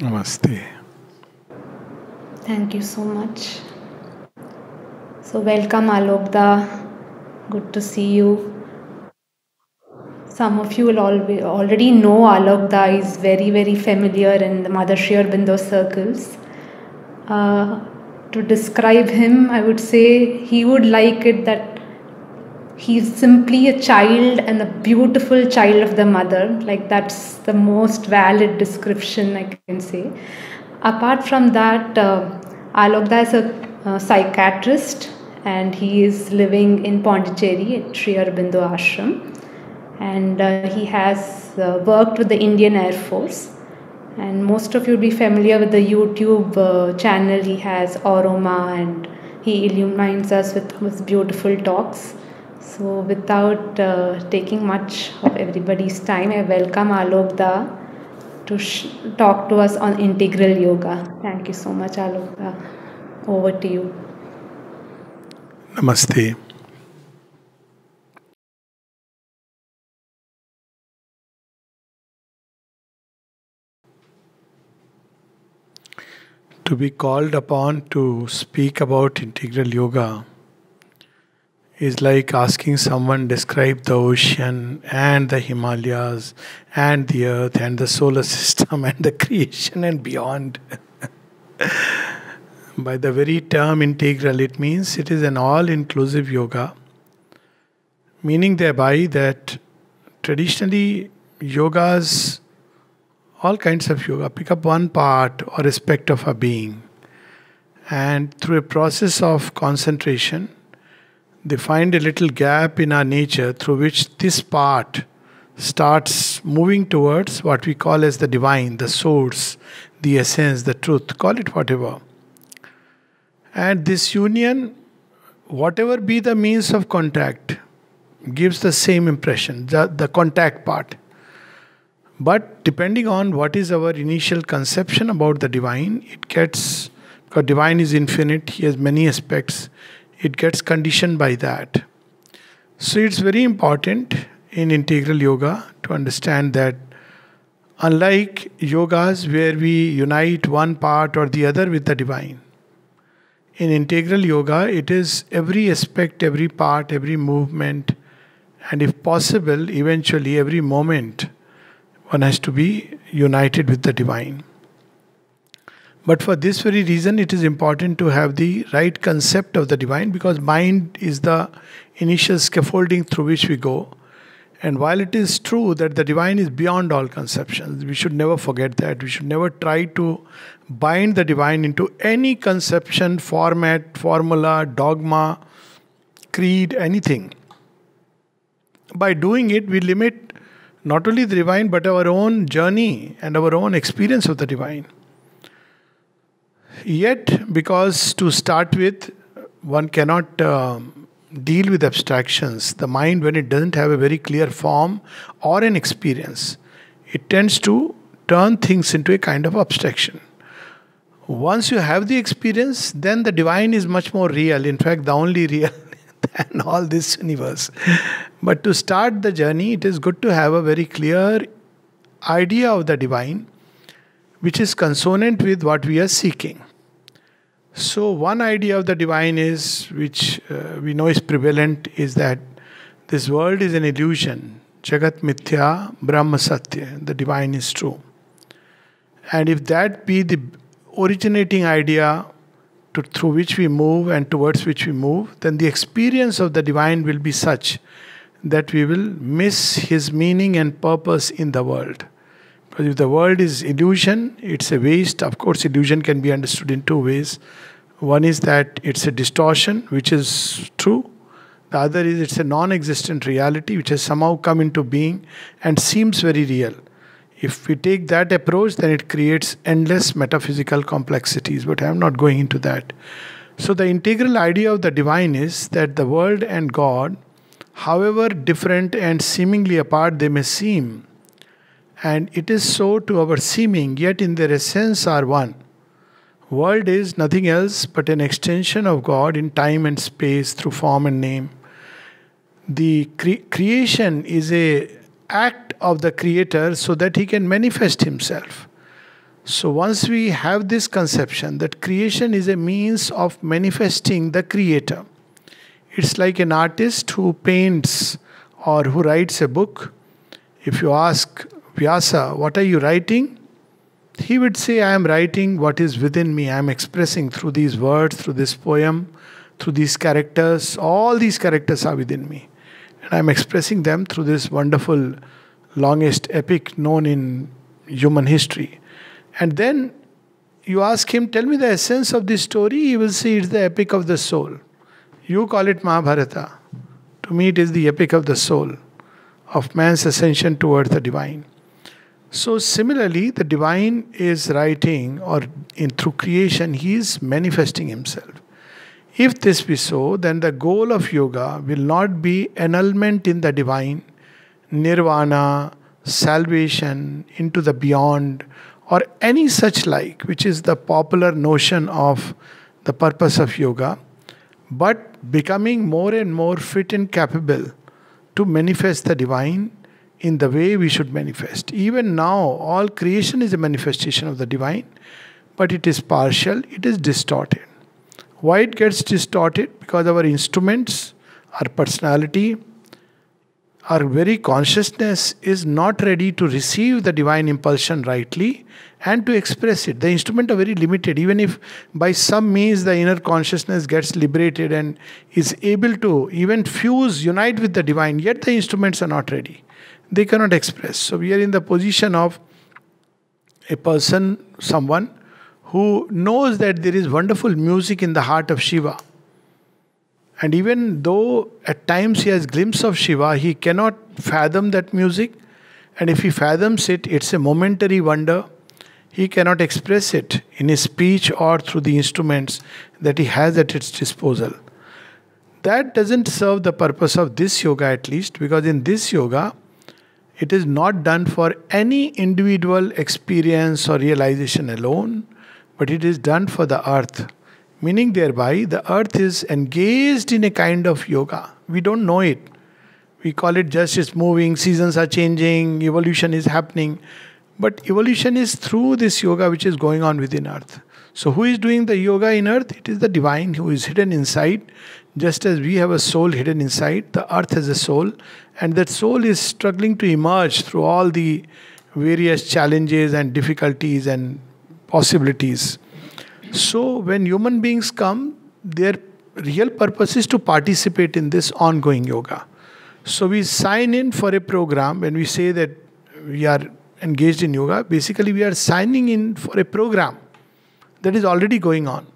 Namaste. Thank you so much. So, welcome Alokda. Good to see you. Some of you will already know Alokda is very, very familiar in the Mother Sri Aurobindo circles. Uh, to describe him, I would say he would like it that he's simply a child and a beautiful child of the mother. Like, that's the most valid description I can say. Apart from that, uh, Alokda is a, psychiatrist and he is living in Pondicherry at Sri Aurobindo Ashram and uh, he has uh, worked with the Indian Air Force. And most of you will be familiar with the YouTube uh, channel he has, AuroMaa, and he illumines us with his beautiful talks. So, without uh, taking much of everybody's time, I welcome Alok Da to sh- talk to us on integral yoga. Thank you so much, Alok Da. Over to you. Namaste. to be called upon to speak about integral yoga is like asking someone describe the ocean and the Himalayas and the earth and the solar system and the creation and beyond. By the very term integral, it means it is an all inclusive yoga, meaning thereby that traditionally yogas all kinds of yoga. Pick up one part or aspect of a being, and through a process of concentration, they find a little gap in our nature through which this part starts moving towards what we call as the divine, the source, the essence, the truth, call it whatever. And this union, whatever be the means of contact, gives the same impression, the, the contact part. But depending on what is our initial conception about the divine, it gets, because divine is infinite, he has many aspects, it gets conditioned by that. So it's very important in integral yoga to understand that unlike yogas where we unite one part or the other with the divine, in integral yoga, it is every aspect, every part, every movement, and if possible, eventually every moment one has to be united with the divine. But for this very reason, it is important to have the right concept of the divine because mind is the initial scaffolding through which we go. And while it is true that the divine is beyond all conceptions, we should never forget that. We should never try to bind the divine into any conception, format, formula, dogma, creed, anything. By doing it, we limit not only the divine but our own journey and our own experience of the divine. Yet, because to start with, one cannot uh, deal with abstractions, the mind, when it doesn't have a very clear form or an experience, it tends to turn things into a kind of abstraction. Once you have the experience, then the divine is much more real. In fact, the only real than all this universe. But to start the journey, it is good to have a very clear idea of the divine, which is consonant with what we are seeking. So, one idea of the divine is, which uh, we know is prevalent, is that this world is an illusion. Jagat Mithya, Brahma Satya, the divine is true. And if that be the originating idea to, through which we move and towards which we move, then the experience of the divine will be such that we will miss his meaning and purpose in the world. Because if the world is illusion, it's a waste. Of course, illusion can be understood in two ways. One is that it's a distortion, which is true. The other is it's a non existent reality which has somehow come into being and seems very real. If we take that approach, then it creates endless metaphysical complexities, but I am not going into that. So, the integral idea of the divine is that the world and God, however different and seemingly apart they may seem, and it is so to our seeming, yet in their essence are one. World is nothing else but an extension of God in time and space through form and name. The cre- creation is a act of the creator so that he can manifest himself. So once we have this conception that creation is a means of manifesting the creator, it's like an artist who paints or who writes a book. If you ask Vyasa, what are you writing? He would say, I am writing what is within me. I am expressing through these words, through this poem, through these characters. All these characters are within me. And I am expressing them through this wonderful, longest epic known in human history. And then you ask him, Tell me the essence of this story. He will say, It's the epic of the soul. You call it Mahabharata. To me, it is the epic of the soul, of man's ascension towards the divine. So, similarly, the divine is writing, or in through creation, he is manifesting himself. If this be so, then the goal of yoga will not be annulment in the divine, nirvana, salvation into the beyond, or any such like, which is the popular notion of the purpose of yoga, but becoming more and more fit and capable to manifest the divine in the way we should manifest. Even now, all creation is a manifestation of the divine, but it is partial, it is distorted. Why it gets distorted? Because our instruments, our personality, our very consciousness is not ready to receive the divine impulsion rightly and to express it. The instruments are very limited. Even if by some means the inner consciousness gets liberated and is able to even fuse, unite with the divine, yet the instruments are not ready. They cannot express. So we are in the position of a person, someone who knows that there is wonderful music in the heart of Shiva and even though at times he has glimpse of Shiva, he cannot fathom that music. And if he fathoms it, it's a momentary wonder. He cannot express it in his speech or through the instruments that he has at its disposal. That doesn't serve the purpose of this yoga, at least, because in this yoga, it is not done for any individual experience or realization alone, but it is done for the earth Meaning, thereby, the earth is engaged in a kind of yoga. We don't know it. We call it just it's moving, seasons are changing, evolution is happening. But evolution is through this yoga which is going on within earth. So, who is doing the yoga in earth? It is the divine who is hidden inside. Just as we have a soul hidden inside, the earth has a soul, and that soul is struggling to emerge through all the various challenges and difficulties and possibilities. So, when human beings come, their real purpose is to participate in this ongoing yoga. So, we sign in for a program when we say that we are engaged in yoga. Basically, we are signing in for a program that is already going on.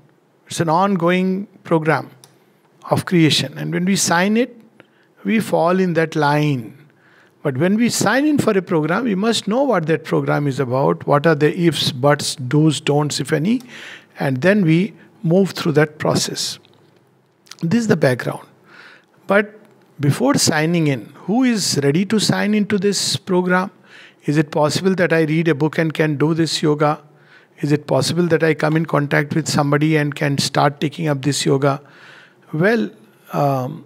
It's an ongoing program of creation. And when we sign it, we fall in that line. But when we sign in for a program, we must know what that program is about, what are the ifs, buts, do's, don'ts, if any, and then we move through that process. This is the background. But before signing in, who is ready to sign into this program? Is it possible that I read a book and can do this yoga? Is it possible that I come in contact with somebody and can start taking up this yoga? Well, um,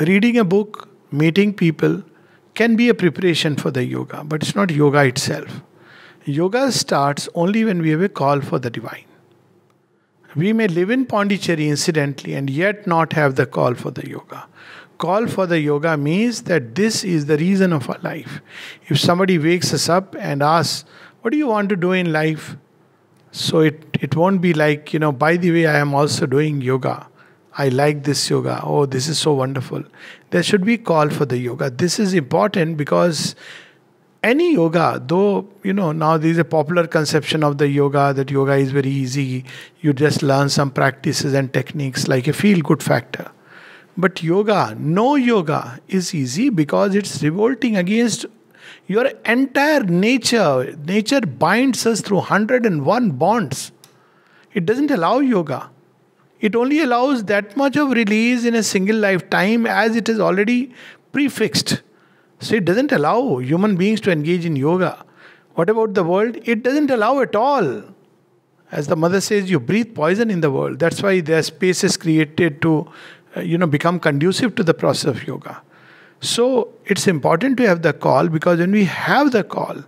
reading a book, meeting people can be a preparation for the yoga, but it's not yoga itself. Yoga starts only when we have a call for the divine. We may live in Pondicherry incidentally and yet not have the call for the yoga. Call for the yoga means that this is the reason of our life. If somebody wakes us up and asks, What do you want to do in life? So it, it won't be like, you know, by the way, I am also doing yoga. I like this yoga. Oh, this is so wonderful. There should be call for the yoga. This is important because any yoga, though, you know, now there is a popular conception of the yoga that yoga is very easy. You just learn some practices and techniques like a feel good factor. But yoga, no yoga is easy because it's revolting against your entire nature. Nature binds us through 101 bonds. It doesn't allow yoga. It only allows that much of release in a single lifetime as it is already prefixed so it doesn't allow human beings to engage in yoga. What about the world? It doesn't allow at all. As the mother says, you breathe poison in the world. That's why there are spaces created to, uh, you know, become conducive to the process of yoga. So it's important to have the call because when we have the call,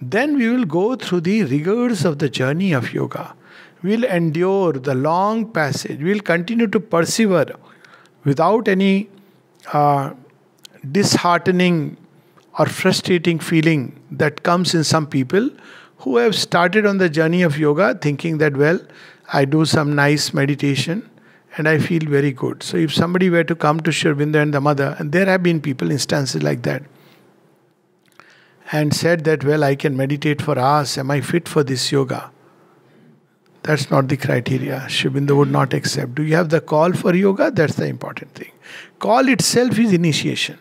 then we will go through the rigors of the journey of yoga. We'll endure the long passage. We'll continue to persevere without any uh, disheartening or frustrating feeling that comes in some people who have started on the journey of yoga thinking that, well, I do some nice meditation and I feel very good. So, if somebody were to come to Aurobindo and the mother, and there have been people, instances like that, and said that, well, I can meditate for hours, am I fit for this yoga? That's not the criteria. Sri would not accept. Do you have the call for yoga? That's the important thing. Call itself is initiation.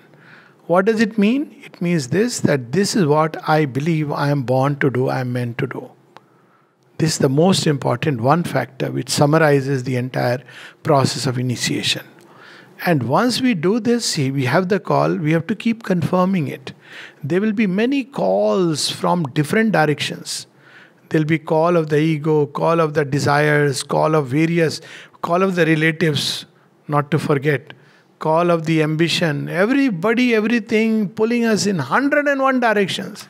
What does it mean? It means this that this is what I believe I am born to do, I am meant to do. This is the most important one factor which summarizes the entire process of initiation. And once we do this, we have the call, we have to keep confirming it. There will be many calls from different directions. There'll be call of the ego, call of the desires, call of various, call of the relatives, not to forget, call of the ambition. Everybody, everything pulling us in 101 directions.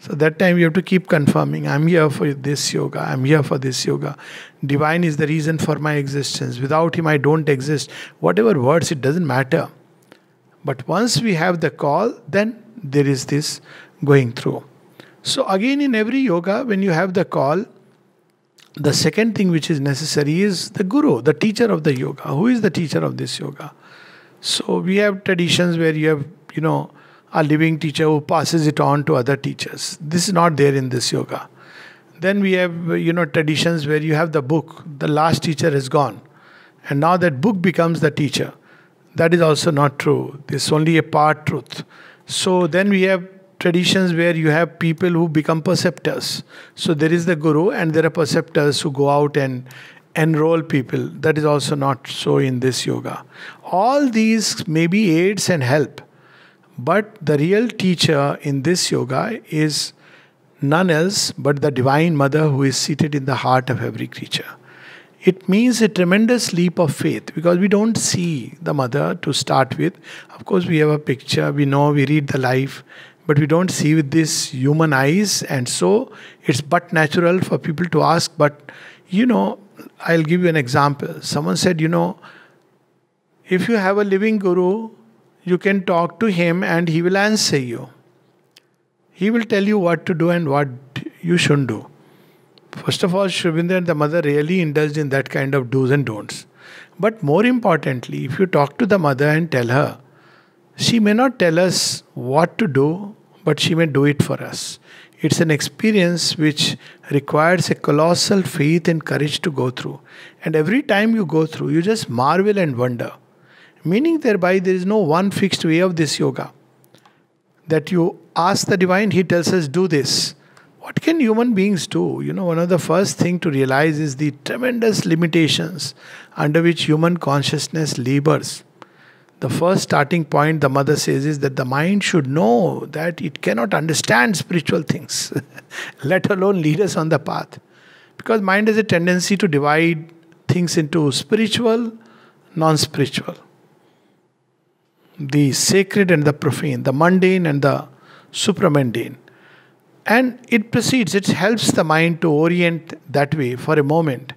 So that time you have to keep confirming I'm here for this yoga, I'm here for this yoga. Divine is the reason for my existence. Without Him, I don't exist. Whatever words, it doesn't matter. But once we have the call, then there is this going through. So, again, in every yoga, when you have the call, the second thing which is necessary is the guru, the teacher of the yoga. Who is the teacher of this yoga? So, we have traditions where you have, you know, a living teacher who passes it on to other teachers. This is not there in this yoga. Then we have, you know, traditions where you have the book, the last teacher is gone. And now that book becomes the teacher. That is also not true. This is only a part truth. So then we have traditions where you have people who become perceptors. So there is the guru, and there are perceptors who go out and enroll people. That is also not so in this yoga. All these may be aids and help, but the real teacher in this yoga is none else but the Divine Mother who is seated in the heart of every creature. It means a tremendous leap of faith because we don't see the mother to start with. Of course, we have a picture, we know, we read the life, but we don't see with this human eyes. And so it's but natural for people to ask. But you know i'll give you an example. Someone said you know if you have a living guru you can talk to him and he will answer you. He will tell you what to do and what you shouldn't do. First of all Aurobindo and the mother really indulged in that kind of do's and don'ts. But more importantly if you talk to the mother and tell her she may not tell us what to do, but she may do it for us. It's an experience which requires a colossal faith and courage to go through. And every time you go through, you just marvel and wonder. Meaning, thereby, there is no one fixed way of this yoga. That you ask the divine, he tells us, do this. What can human beings do? You know, one of the first thing to realize is the tremendous limitations under which human consciousness labors the first starting point the mother says is that the mind should know that it cannot understand spiritual things, let alone lead us on the path. Because mind has a tendency to divide things into spiritual, non spiritual, the sacred and the profane, the mundane and the supramundane. And it proceeds, it helps the mind to orient that way for a moment.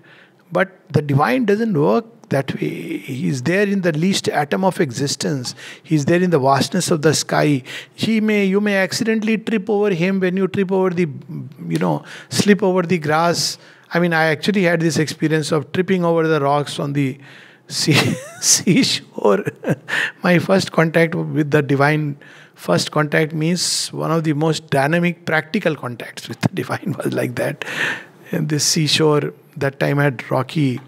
But the divine doesn't work that way. He's there in the least atom of existence. He's there in the vastness of the sky. He may you may accidentally trip over him when you trip over the you know slip over the grass. I mean, I actually had this experience of tripping over the rocks on the sea, seashore. My first contact with the divine, first contact means one of the most dynamic, practical contacts with the divine was like that. And this seashore that time had rocky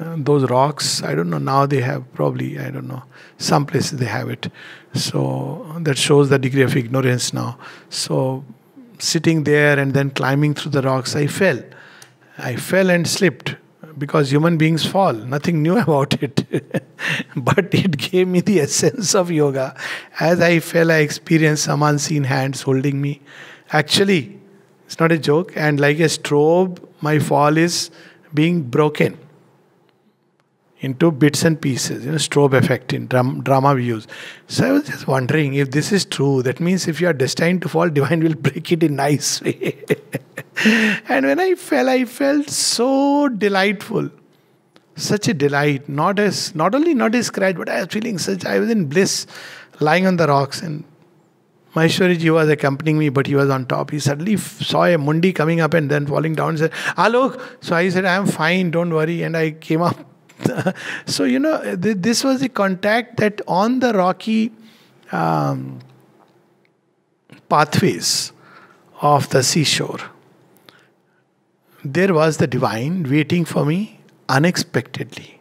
uh, those rocks i don't know now they have probably i don't know some places they have it. So that shows the degree of ignorance now. So sitting there and then climbing through the rocks i fell. I fell and slipped because human beings fall. Nothing new about it. But it gave me the essence of yoga. As i fell i experienced some unseen hands holding me. Actually it's not a joke. And like a strobe my fall is being broken into bits and pieces, you know, strobe effect in dram- drama views. So I was just wondering if this is true. That means if you are destined to fall, divine will break it in nice way. and when I fell, I felt so delightful. Such a delight. Not as not only not a scratch, but I was feeling such I was in bliss, lying on the rocks and Maheshwariji was accompanying me, but he was on top. He suddenly saw a mundi coming up and then falling down and said, Alok. So I said, I'm fine, don't worry. And I came up so, you know, th- this was the contact that on the rocky um, pathways of the seashore, there was the divine waiting for me unexpectedly,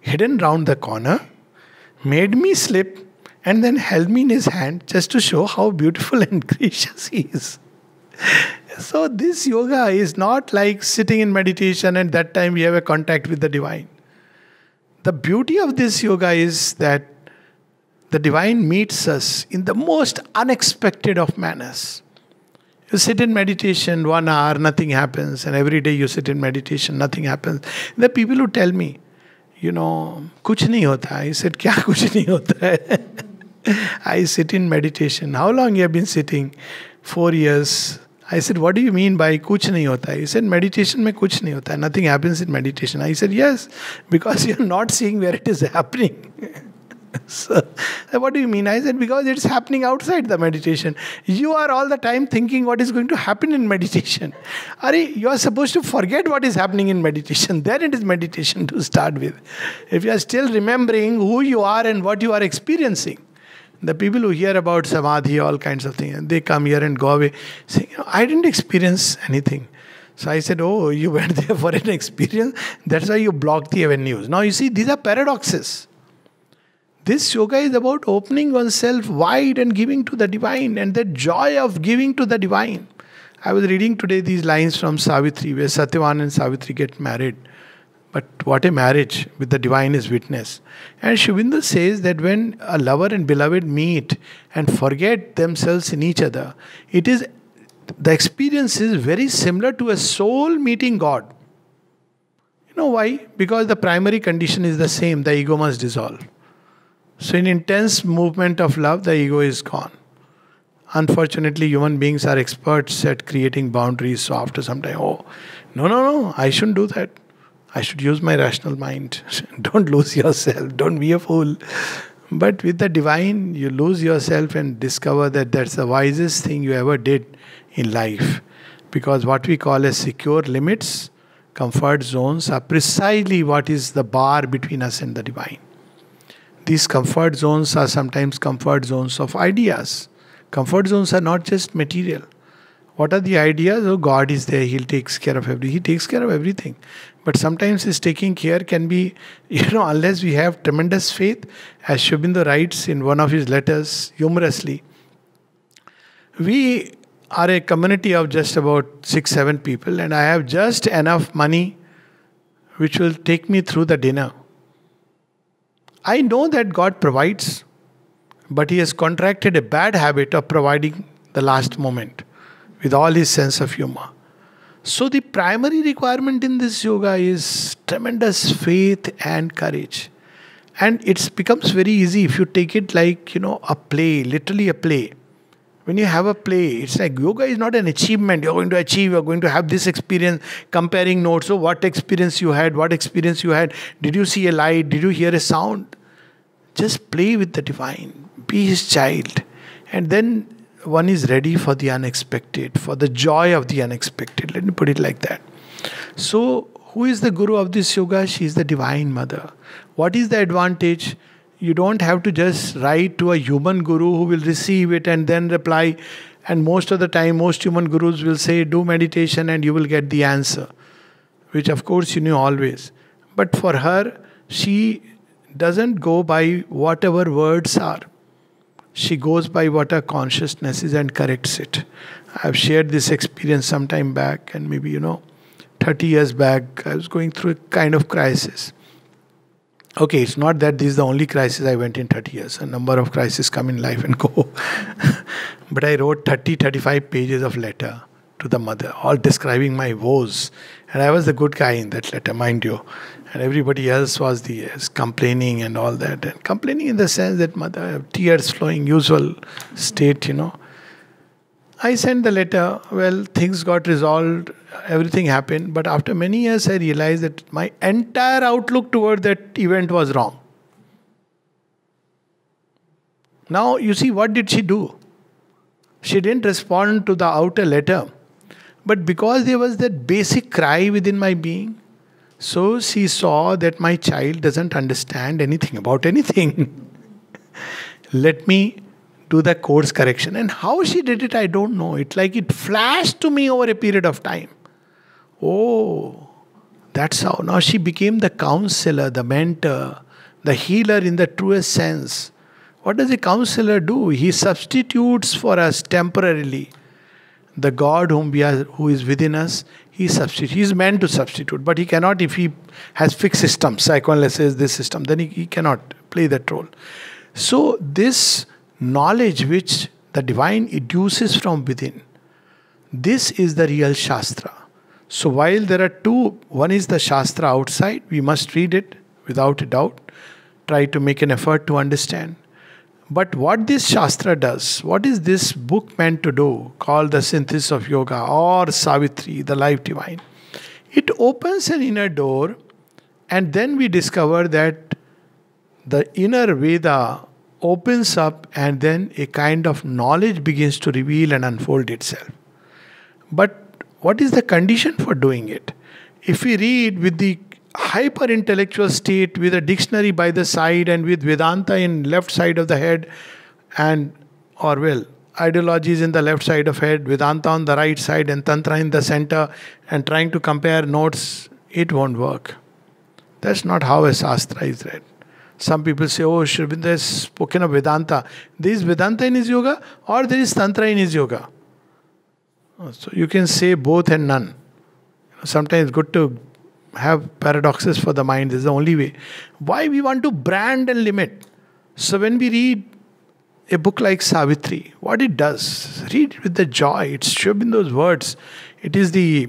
hidden round the corner, made me slip, and then held me in his hand just to show how beautiful and gracious he is. So, this yoga is not like sitting in meditation and that time we have a contact with the divine. The beauty of this yoga is that the divine meets us in the most unexpected of manners. You sit in meditation one hour, nothing happens, and every day you sit in meditation, nothing happens. The people who tell me, you know, kuch nahi hota. I said, kya kuch nahi hota I sit in meditation. How long you have been sitting? Four years. I said, What do you mean by kuch nahi hota? He said, Meditation mein kuch nahi hota. Nothing happens in meditation. I said, Yes, because you're not seeing where it is happening. so, what do you mean? I said, Because it's happening outside the meditation. You are all the time thinking what is going to happen in meditation. Are you are supposed to forget what is happening in meditation. Then it is meditation to start with. If you are still remembering who you are and what you are experiencing the people who hear about samadhi, all kinds of things, they come here and go away saying, I didn't experience anything. So I said, Oh, you went there for an experience. That's why you blocked the avenues. Now you see, these are paradoxes. This yoga is about opening oneself wide and giving to the divine and the joy of giving to the divine. I was reading today these lines from Savitri, where Satyavan and Savitri get married. But what a marriage with the divine is witness. And Aurobindo says that when a lover and beloved meet and forget themselves in each other, it is the experience is very similar to a soul meeting God. You know why? Because the primary condition is the same, the ego must dissolve. So in intense movement of love, the ego is gone. Unfortunately, human beings are experts at creating boundaries. So after some time, oh, no, no, no, I shouldn't do that. I should use my rational mind. Don't lose yourself. Don't be a fool. But with the divine, you lose yourself and discover that that's the wisest thing you ever did in life. Because what we call as secure limits, comfort zones, are precisely what is the bar between us and the divine. These comfort zones are sometimes comfort zones of ideas. Comfort zones are not just material. What are the ideas? Oh, God is there. He'll takes care of everything. He takes care of everything. But sometimes his taking care can be, you know, unless we have tremendous faith, as Sri Aurobindo writes in one of his letters humorously. We are a community of just about six, seven people, and I have just enough money which will take me through the dinner. I know that God provides, but He has contracted a bad habit of providing the last moment with all his sense of humor. So, the primary requirement in this yoga is tremendous faith and courage. And it becomes very easy if you take it like, you know, a play, literally a play. When you have a play, it's like yoga is not an achievement. You're going to achieve, you're going to have this experience, comparing notes. So, what experience you had, what experience you had. Did you see a light? Did you hear a sound? Just play with the divine, be his child. And then one is ready for the unexpected, for the joy of the unexpected. Let me put it like that. So, who is the guru of this yoga? She is the divine mother. What is the advantage? You don't have to just write to a human guru who will receive it and then reply. And most of the time, most human gurus will say, Do meditation and you will get the answer, which of course you knew always. But for her, she doesn't go by whatever words are she goes by what her consciousness is and corrects it. I've shared this experience some time back, and maybe, you know, 30 years back, I was going through a kind of crisis. Okay, it's not that this is the only crisis I went in 30 years. A number of crises come in life and go. but I wrote 30, 35 pages of letter to the mother, all describing my woes. And I was the good guy in that letter, mind you. And everybody else was the complaining and all that. And complaining in the sense that mother tears flowing usual state you know. I sent the letter. Well things got resolved. Everything happened. But after many years i realized that my entire outlook toward that event was wrong. Now you see what did she do? She didn't respond to the outer letter. But because there was that basic cry within my being so she saw that my child doesn't understand anything about anything. Let me do the course correction. And how she did it, I don't know. It like it flashed to me over a period of time. Oh, that's how. Now she became the counselor, the mentor, the healer in the truest sense. What does a counselor do? He substitutes for us temporarily the God whom we are, who is within us, he substitute. He is meant to substitute, but he cannot if he has fixed systems. Psychoanalysis, this system, then he, he cannot play that role. So this knowledge which the divine educes from within, this is the real Shastra. So while there are two, one is the Shastra outside, we must read it without a doubt, try to make an effort to understand. But what this Shastra does, what is this book meant to do, called the Synthesis of Yoga or Savitri, the Life Divine? It opens an inner door, and then we discover that the inner Veda opens up, and then a kind of knowledge begins to reveal and unfold itself. But what is the condition for doing it? If we read with the hyper intellectual state with a dictionary by the side and with Vedanta in left side of the head and or well ideologies in the left side of head Vedanta on the right side and Tantra in the center and trying to compare notes it won't work. That's not how a Shastra is read. Some people say oh Aurobindo has spoken of Vedanta. There is Vedanta in his yoga or there is Tantra in his yoga? So you can say both and none. Sometimes good to have paradoxes for the mind. This is the only way. Why we want to brand and limit? So when we read a book like Savitri, what it does, read it with the joy. It's shown in those words. It is the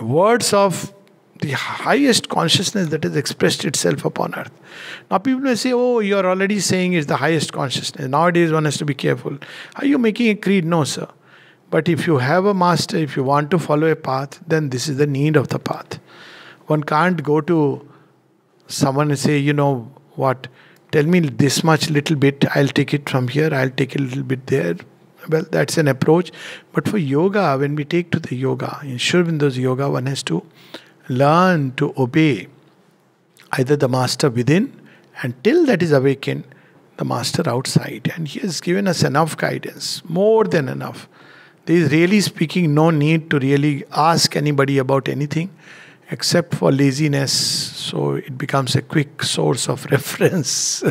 words of the highest consciousness that has expressed itself upon earth. Now people may say, oh, you're already saying it's the highest consciousness. Nowadays one has to be careful. Are you making a creed? No, sir. But if you have a master, if you want to follow a path, then this is the need of the path. One can't go to someone and say, you know what, tell me this much little bit, I'll take it from here, I'll take a little bit there. Well, that's an approach. But for yoga, when we take to the yoga, in Sri Aurobindo's yoga, one has to learn to obey either the master within, and till that is awakened, the master outside. And he has given us enough guidance, more than enough. There is really speaking no need to really ask anybody about anything except for laziness. So it becomes a quick source of reference.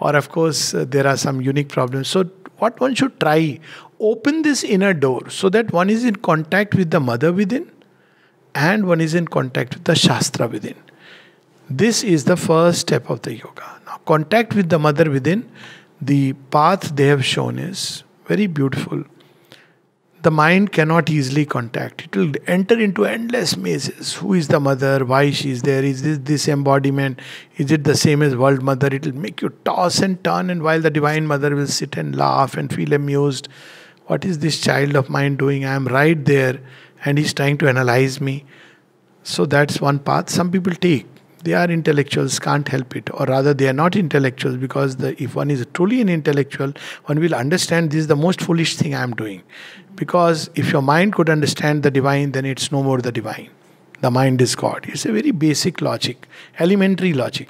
or, of course, uh, there are some unique problems. So, what one should try open this inner door so that one is in contact with the mother within and one is in contact with the Shastra within. This is the first step of the yoga. Now, contact with the mother within, the path they have shown is very beautiful the mind cannot easily contact. It will enter into endless mazes. Who is the mother? Why she is there? Is this this embodiment? Is it the same as world mother? It will make you toss and turn, and while the divine mother will sit and laugh and feel amused. What is this child of mine doing? I am right there, and he's trying to analyze me. So that's one path some people take they are intellectuals can't help it. Or rather they are not intellectuals because the, if one is truly an intellectual one will understand this is the most foolish thing i am doing. Because if your mind could understand the divine then it's no more the divine. The mind is god. It's a very basic logic elementary logic.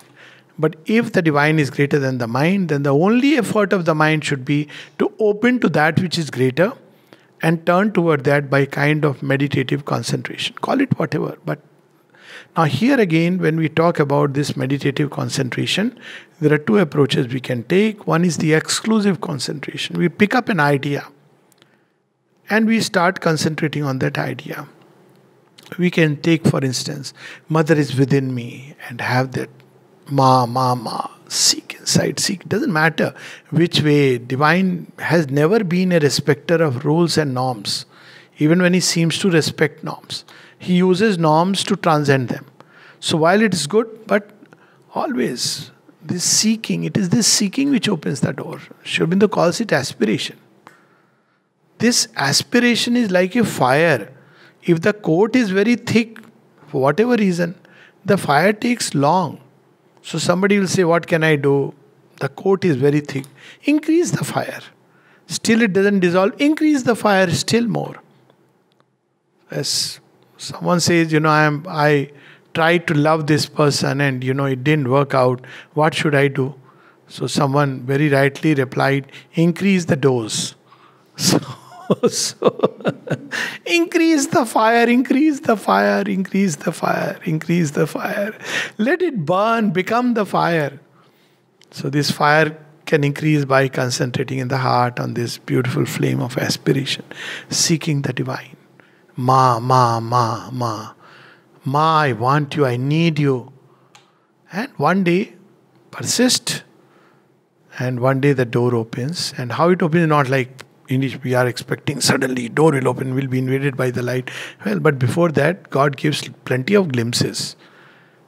But if the divine is greater than the mind then the only effort of the mind should be to open to that which is greater and turn toward that by kind of meditative concentration. Call it whatever but now, here again, when we talk about this meditative concentration, there are two approaches we can take. One is the exclusive concentration. We pick up an idea and we start concentrating on that idea. We can take, for instance, Mother is within me and have that Ma, Ma, Ma, seek inside, seek. Doesn't matter which way. Divine has never been a respecter of rules and norms, even when he seems to respect norms. He uses norms to transcend them. So while it is good, but always this seeking, it is this seeking which opens the door. Sri Aurobindo calls it aspiration. This aspiration is like a fire. If the coat is very thick, for whatever reason, the fire takes long. So somebody will say, What can I do? The coat is very thick. Increase the fire. Still it doesn't dissolve. Increase the fire still more. As someone says, you know, I am I tried to love this person and you know it didn't work out. What should I do? So someone very rightly replied, increase the dose. So so increase the fire, increase the fire, increase the fire, increase the fire. Let it burn, become the fire. So this fire can increase by concentrating in the heart on this beautiful flame of aspiration, seeking the divine. Ma, ma, ma, ma. Ma, I want you, I need you. And one day, persist. And one day the door opens. And how it opens, not like in which we are expecting suddenly door will open, we'll be invaded by the light. Well, but before that, God gives plenty of glimpses.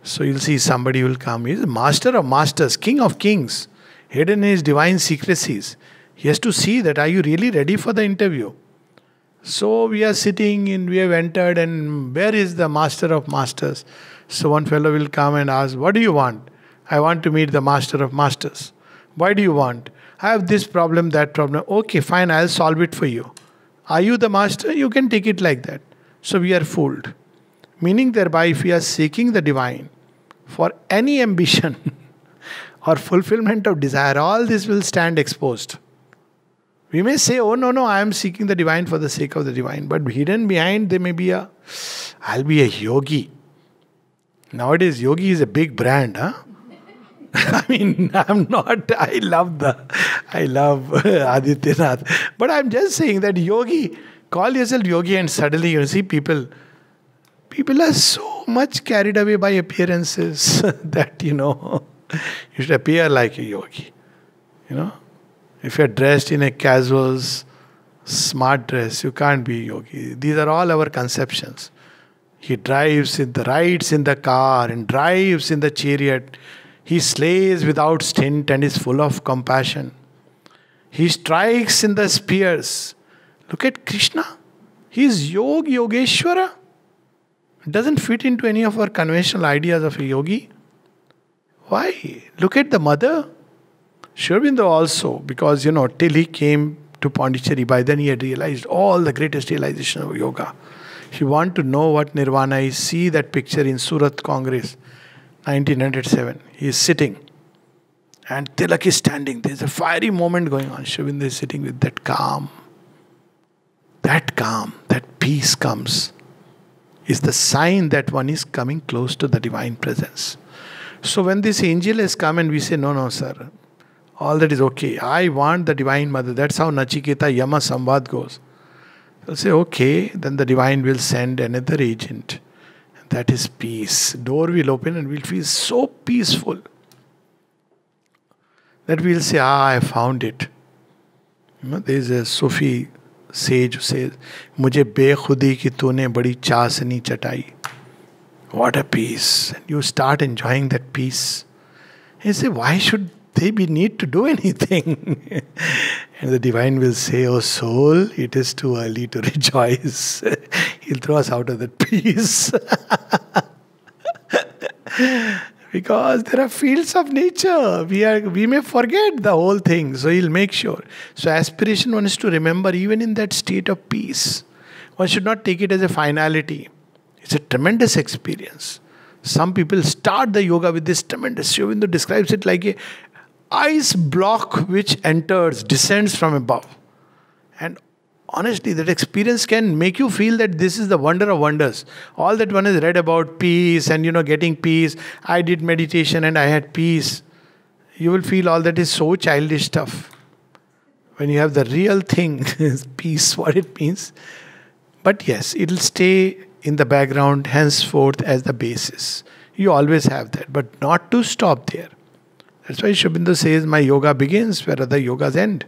So you'll see somebody will come. He's master of masters, king of kings, hidden in his divine secrecies. He has to see that are you really ready for the interview? So we are sitting and we have entered, and where is the master of masters? So one fellow will come and ask, What do you want? I want to meet the master of masters. Why do you want? I have this problem, that problem. Okay, fine, I'll solve it for you. Are you the master? You can take it like that. So we are fooled. Meaning, thereby, if we are seeking the divine for any ambition or fulfillment of desire, all this will stand exposed. We may say, oh, no, no, I am seeking the divine for the sake of the divine. But hidden behind, there may be a, I'll be a yogi. Nowadays, yogi is a big brand, huh? I mean, I'm not, I love the, I love Adityanath. But I'm just saying that yogi, call yourself yogi and suddenly you see people, people are so much carried away by appearances that, you know, you should appear like a yogi. You know, if you're dressed in a casual, smart dress, you can't be yogi. These are all our conceptions. He drives in the rides in the car and drives in the chariot he slays without stint and is full of compassion. He strikes in the spears. Look at Krishna. He is Yog Yogeshwara. Doesn't fit into any of our conventional ideas of a yogi. Why? Look at the mother. Sri Aurobindo also, because you know, till he came to Pondicherry, by then he had realized all the greatest realization of yoga. If you want to know what nirvana is, see that picture in Surat Congress. 1907. He is sitting and Tilak is standing. There's a fiery moment going on. Sri Aurobindo is sitting with that calm. That calm, that peace comes, is the sign that one is coming close to the divine presence. So when this angel has come and we say, No, no, sir, all that is okay. I want the divine mother. That's how Nachiketa Yama Samvad goes. They'll say, Okay, then the divine will send another agent that is peace. Door will open and we'll feel so peaceful that we'll say, Ah, I found it. You know, there is a Sufi sage who says, Mujhe bekhudi ki tune badi chasni chatai. What a peace. And you start enjoying that peace. And you say, Why should they be need to do anything? and the divine will say, Oh soul, it is too early to rejoice. He'll throw us out of that peace. because there are fields of nature. We are we may forget the whole thing. So he'll make sure. So aspiration one is to remember even in that state of peace. One should not take it as a finality. It's a tremendous experience. Some people start the yoga with this tremendous. Sri describes it like a ice block which enters, descends from above. And honestly, that experience can make you feel that this is the wonder of wonders. All that one has read about peace and you know getting peace. I did meditation and I had peace. You will feel all that is so childish stuff. When you have the real thing, peace, what it means. But yes, it'll stay in the background henceforth as the basis. You always have that, but not to stop there. That's why Sri says, My yoga begins where other yogas end.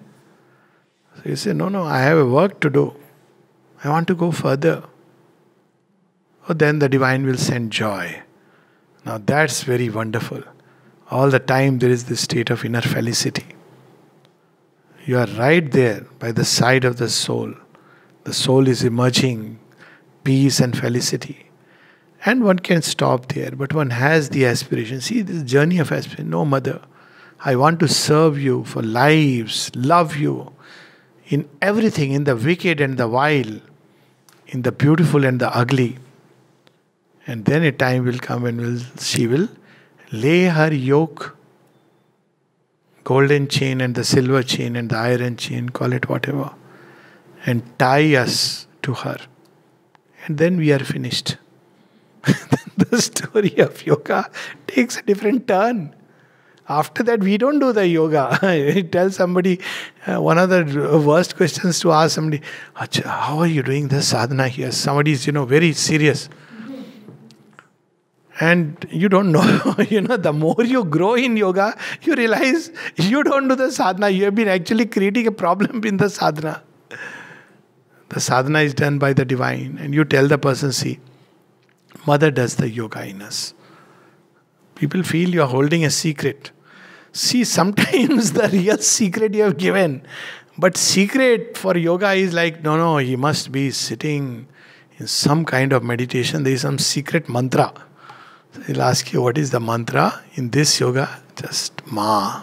So you say, No, no, I have a work to do. I want to go further. Oh, then the divine will send joy. Now that's very wonderful. All the time there is this state of inner felicity. You are right there by the side of the soul. The soul is emerging peace and felicity. And one can stop there, but one has the aspiration. See, this journey of aspiration. No, mother, I want to serve you for lives, love you in everything, in the wicked and the vile, in the beautiful and the ugly. And then a time will come when will, she will lay her yoke, golden chain and the silver chain and the iron chain, call it whatever, and tie us to her. And then we are finished. the story of yoga takes a different turn. After that, we don't do the yoga. tell somebody, uh, one of the worst questions to ask somebody, how are you doing the sadhana here? Somebody is, you know, very serious and you don't know you know the more you grow in yoga you realize you don't do the sadhana you have been actually creating a problem in the sadhana the sadhana is done by the divine and you tell the person see mother does the yoga in us people feel you are holding a secret see sometimes the real secret you have given but secret for yoga is like no no he must be sitting in some kind of meditation there is some secret mantra He'll ask you, what is the mantra in this yoga? Just Ma.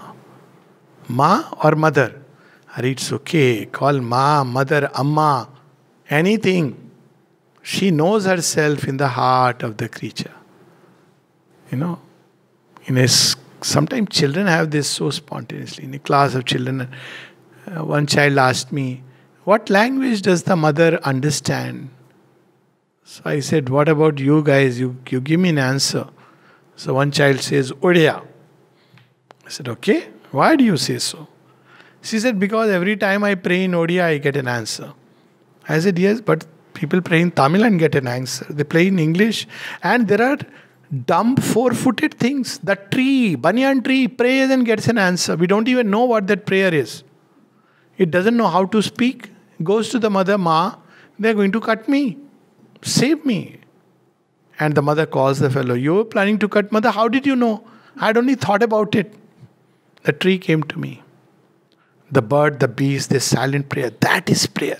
Ma or mother? Or it's okay. Call Ma, mother, Amma, anything. She knows herself in the heart of the creature. You know, in a, sometimes children have this so spontaneously. In a class of children, uh, one child asked me, What language does the mother understand? So I said, What about you guys? You, you give me an answer. So one child says, Odia. I said, Okay, why do you say so? She said, Because every time I pray in Odia, I get an answer. I said, Yes, but people pray in Tamil and get an answer. They pray in English, and there are dumb four footed things. The tree, banyan tree, prays and gets an answer. We don't even know what that prayer is. It doesn't know how to speak. Goes to the mother, Ma, they're going to cut me. Save me. And the mother calls the fellow, You were planning to cut mother? How did you know? I'd only thought about it. The tree came to me. The bird, the beast, this silent prayer. That is prayer.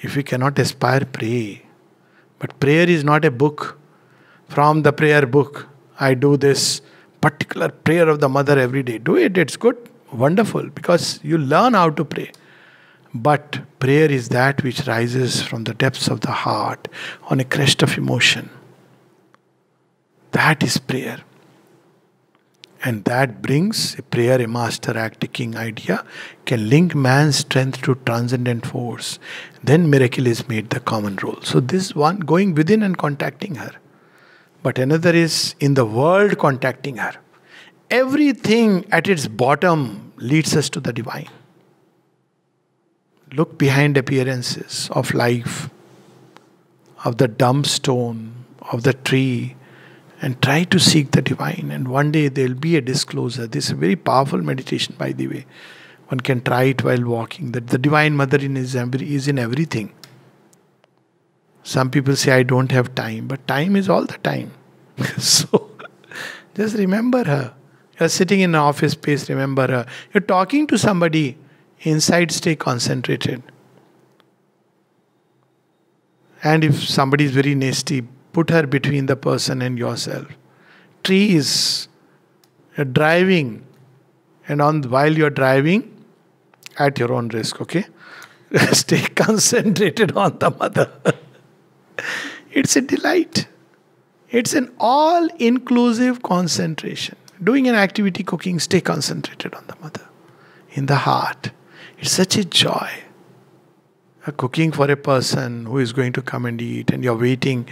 If we cannot aspire, pray. But prayer is not a book. From the prayer book, I do this particular prayer of the mother every day. Do it, it's good, wonderful, because you learn how to pray. But prayer is that which rises from the depths of the heart on a crest of emotion. That is prayer. And that brings a prayer, a master act, a king idea, can link man's strength to transcendent force. Then miracle is made the common role. So, this one going within and contacting her. But another is in the world contacting her. Everything at its bottom leads us to the divine. Look behind appearances of life, of the dumb stone, of the tree, and try to seek the divine. And one day there will be a disclosure. This is a very powerful meditation, by the way. One can try it while walking. That the Divine Mother in is, is in everything. Some people say, I don't have time, but time is all the time. so just remember her. You're sitting in an office space, remember her. You're talking to somebody, inside stay concentrated. And if somebody is very nasty, put her between the person and yourself. Trees, you're uh, driving, and on while you're driving, at your own risk, okay? stay concentrated on the mother. it's a delight. It's an all inclusive concentration. Doing an activity, cooking, stay concentrated on the mother, in the heart. It's such a joy. Uh, cooking for a person who is going to come and eat, and you're waiting,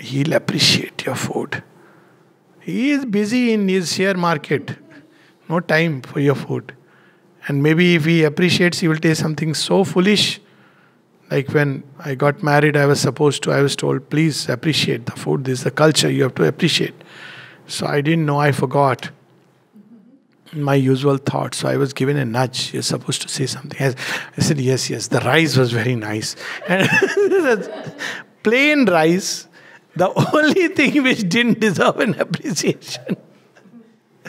he'll appreciate your food. He is busy in his share market, no time for your food. And maybe if he appreciates, he will take something so foolish. Like when I got married, I was supposed to, I was told, please appreciate the food. This is the culture, you have to appreciate. So I didn't know, I forgot my usual thought. So I was given a nudge. You're supposed to say something. I said, yes, yes. The rice was very nice. And plain rice The only thing which didn't deserve an appreciation.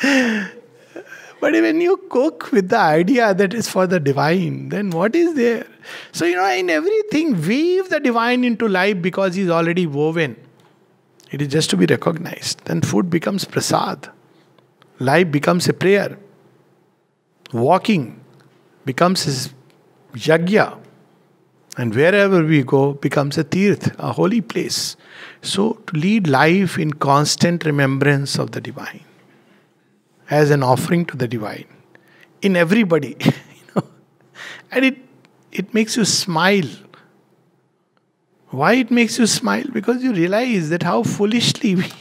but when you cook with the idea that is for the divine, then what is there? So, you know, in everything, weave the divine into life because he's already woven. It is just to be recognized. Then food becomes prasad. Life becomes a prayer. Walking becomes his yagya. And wherever we go becomes a tirth, a holy place. So to lead life in constant remembrance of the divine, as an offering to the divine, in everybody, you know, and it it makes you smile. Why it makes you smile? Because you realize that how foolishly we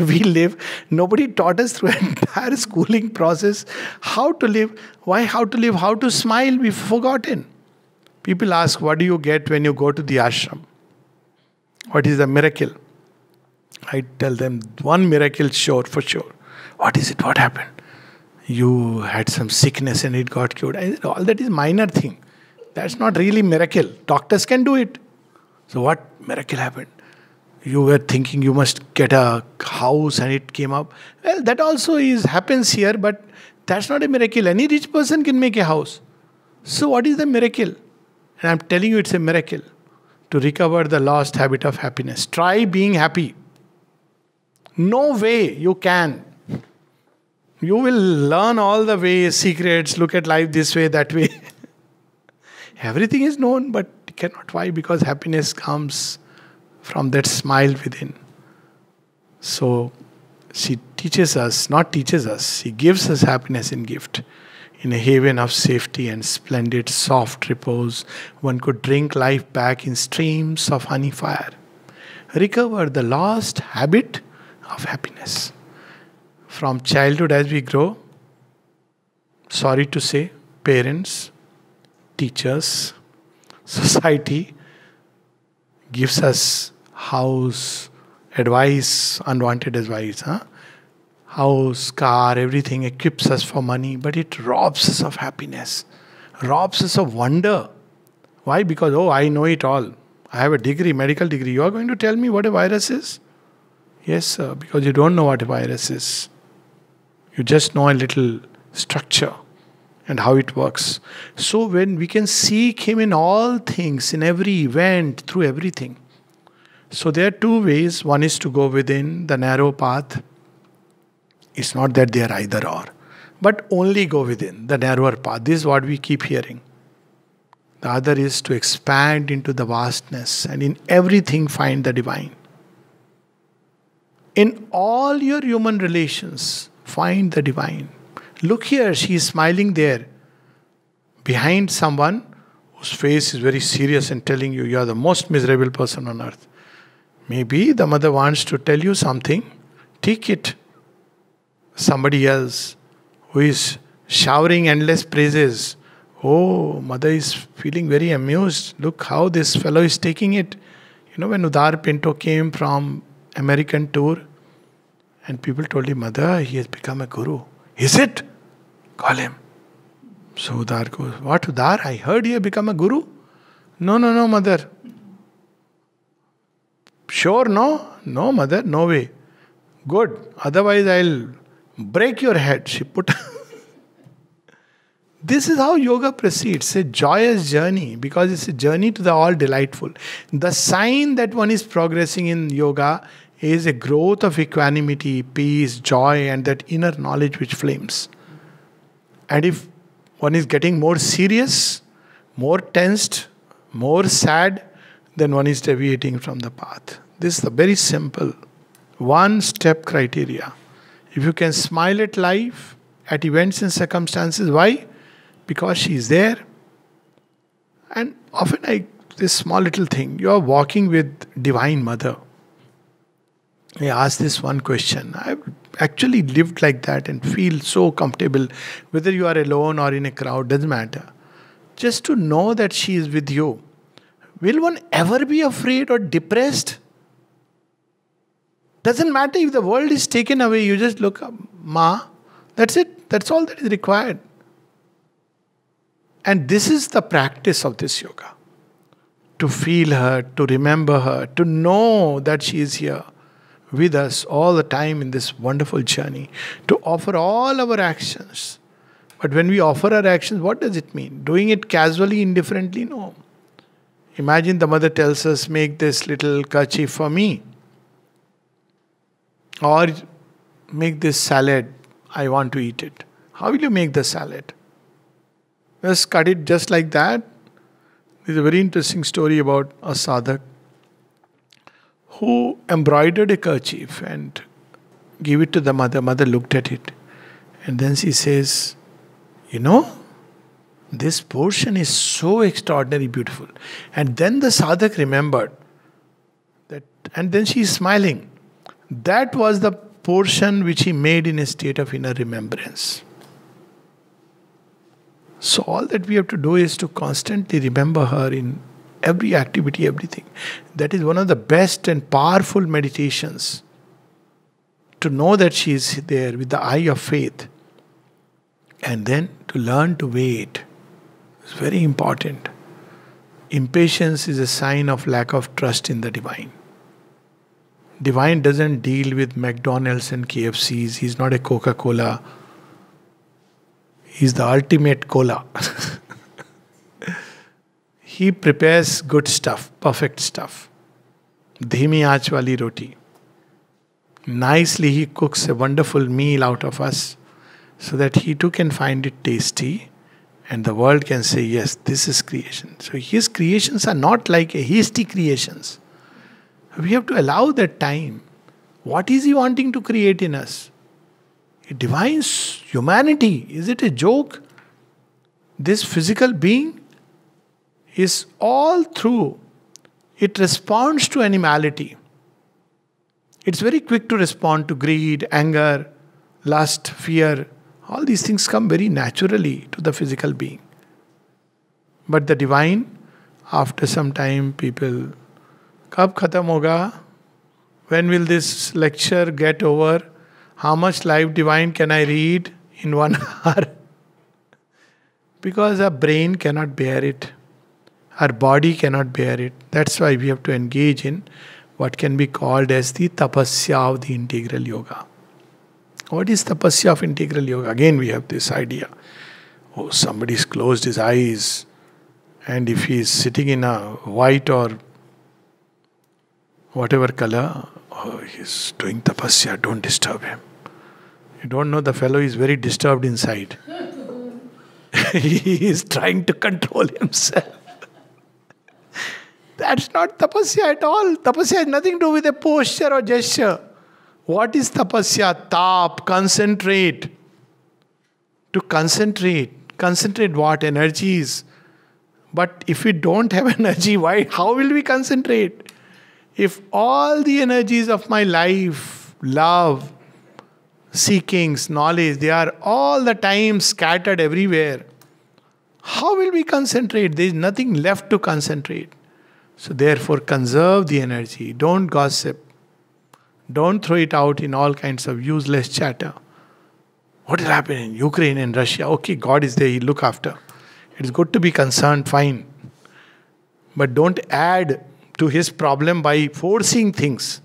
we live. Nobody taught us through entire schooling process how to live. Why how to live? How to smile? We've forgotten. People ask, what do you get when you go to the ashram? What is the miracle? I tell them one miracle sure for sure. What is it? What happened? You had some sickness and it got cured. Said, all that is minor thing. That's not really miracle. Doctors can do it. So what miracle happened? You were thinking you must get a house and it came up. Well, that also is happens here, but that's not a miracle. Any rich person can make a house. So what is the miracle? And I'm telling you, it's a miracle to recover the lost habit of happiness. Try being happy. No way you can. You will learn all the ways, secrets, look at life this way, that way. Everything is known, but cannot. Why? Because happiness comes from that smile within. So she teaches us, not teaches us, she gives us happiness in gift in a haven of safety and splendid soft repose, one could drink life back in streams of honey fire, recover the lost habit of happiness. From childhood, as we grow, sorry to say, parents, teachers, society gives us house, advice, unwanted advice. Huh? House, car, everything equips us for money, but it robs us of happiness, robs us of wonder. Why? Because, oh, I know it all. I have a degree, medical degree. You are going to tell me what a virus is? Yes, sir, because you don't know what a virus is. You just know a little structure and how it works. So, when we can seek Him in all things, in every event, through everything. So, there are two ways. One is to go within the narrow path it's not that they are either or, but only go within the narrower path. This is what we keep hearing. The other is to expand into the vastness and in everything find the divine. In all your human relations, find the divine. Look here, she is smiling there. Behind someone whose face is very serious and telling you you are the most miserable person on earth. Maybe the mother wants to tell you something, take it somebody else who is showering endless praises. Oh, mother is feeling very amused. Look how this fellow is taking it. You know, when Udar Pinto came from American tour, and people told him, Mother, he has become a guru. Is it? Call him. So Udar goes, What Udar? I heard he has become a guru. No, no, no, mother. Sure, no? No, mother, no way. Good. Otherwise, I'll break your head. She put. this is how yoga proceeds a joyous journey because it's a journey to the all delightful. The sign that one is progressing in yoga is a growth of equanimity, peace, joy, and that inner knowledge which flames. And if one is getting more serious, more tensed, more sad, then one is deviating from the path. This is a very simple one step criteria. If you can smile at life, at events and circumstances, why? Because she is there. And often I this small little thing, you are walking with Divine Mother. I ask this one question. I've actually lived like that and feel so comfortable, whether you are alone or in a crowd, doesn't matter. Just to know that she is with you. Will one ever be afraid or depressed? Doesn't matter if the world is taken away, you just look up, Ma. That's it. That's all that is required. And this is the practice of this yoga. to feel her, to remember her, to know that she is here with us all the time in this wonderful journey, to offer all our actions. But when we offer our actions, what does it mean? Doing it casually, indifferently? No. Imagine the mother tells us, Make this little kerchief for me. Or make this salad, I want to eat it. How will you make the salad? Just cut it just like that. There's a very interesting story about a sadhak who embroidered a kerchief and gave it to the mother. Mother looked at it and then she says, You know, this portion is so extraordinarily beautiful. And then the sadhak remembered that, and then she is smiling. That was the portion which he made in a state of inner remembrance. So, all that we have to do is to constantly remember her in every activity, everything. That is one of the best and powerful meditations. To know that she is there with the eye of faith. And then to learn to wait is very important. Impatience is a sign of lack of trust in the divine. Divine doesn't deal with McDonald's and KFCs. He's not a Coca Cola He's the ultimate cola. he prepares good stuff, perfect stuff. Dhimi aach roti. Nicely, he cooks a wonderful meal out of us so that he too can find it tasty and the world can say, Yes, this is creation. So his creations are not like hasty creations. We have to allow that time. What is he wanting to create in us? It defines humanity. Is it a joke? This physical being is all through. It responds to animality. It's very quick to respond to greed, anger, lust, fear. All these things come very naturally to the physical being. But the divine, after some time, people, kab khatam hoga? When will this lecture get over? How much life divine can I read in one hour? because our brain cannot bear it, our body cannot bear it. That's why we have to engage in what can be called as the tapasya of the integral yoga. What is tapasya of integral yoga? Again, we have this idea. Oh, somebody's closed his eyes, and if he is sitting in a white or whatever color, Oh, he's doing tapasya, don't disturb him. You don't know the fellow is very disturbed inside. he is trying to control himself. That's not tapasya at all. Tapasya has nothing to do with a posture or gesture. What is tapasya? Tap, concentrate. To concentrate. Concentrate what? Energies. But if we don't have energy, why? How will we concentrate? If all the energies of my life, love, seekings, knowledge, they are all the time scattered everywhere, how will we concentrate? There is nothing left to concentrate. So, therefore, conserve the energy. Don't gossip. Don't throw it out in all kinds of useless chatter. What is happening in Ukraine and Russia? Okay, God is there, He look after. It is good to be concerned, fine. But don't add to his problem by forcing things.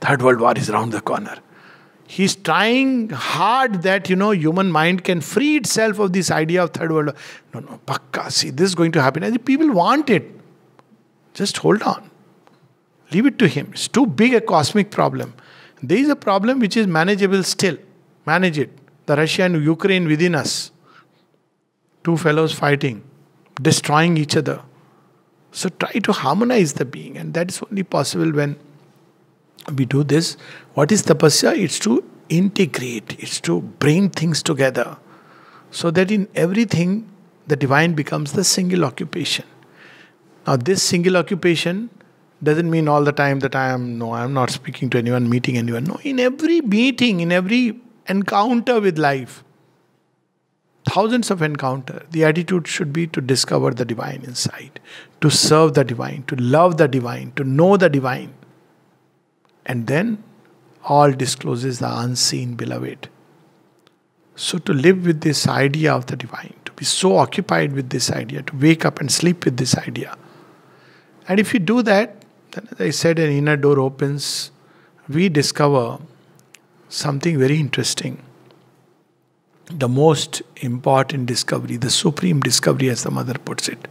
Third World War is around the corner. He's trying hard that you know human mind can free itself of this idea of third world. War. No, no, pakka. See, this is going to happen. And people want it. Just hold on. Leave it to him. It's too big a cosmic problem. There is a problem which is manageable still. Manage it. The Russia and Ukraine within us. Two fellows fighting, destroying each other. So try to harmonize the being, and that is only possible when we do this. What is tapasya? It's to integrate, it's to bring things together so that in everything the divine becomes the single occupation. Now, this single occupation doesn't mean all the time that I am, no, I am not speaking to anyone, meeting anyone. No, in every meeting, in every encounter with life, thousands of encounter the attitude should be to discover the divine inside to serve the divine to love the divine to know the divine. And then all discloses the unseen beloved. So to live with this idea of the divine to be so occupied with this idea to wake up and sleep with this idea. And if you do that, then as I said, an inner door opens, we discover something very interesting. The most important discovery, the supreme discovery, as the mother puts it.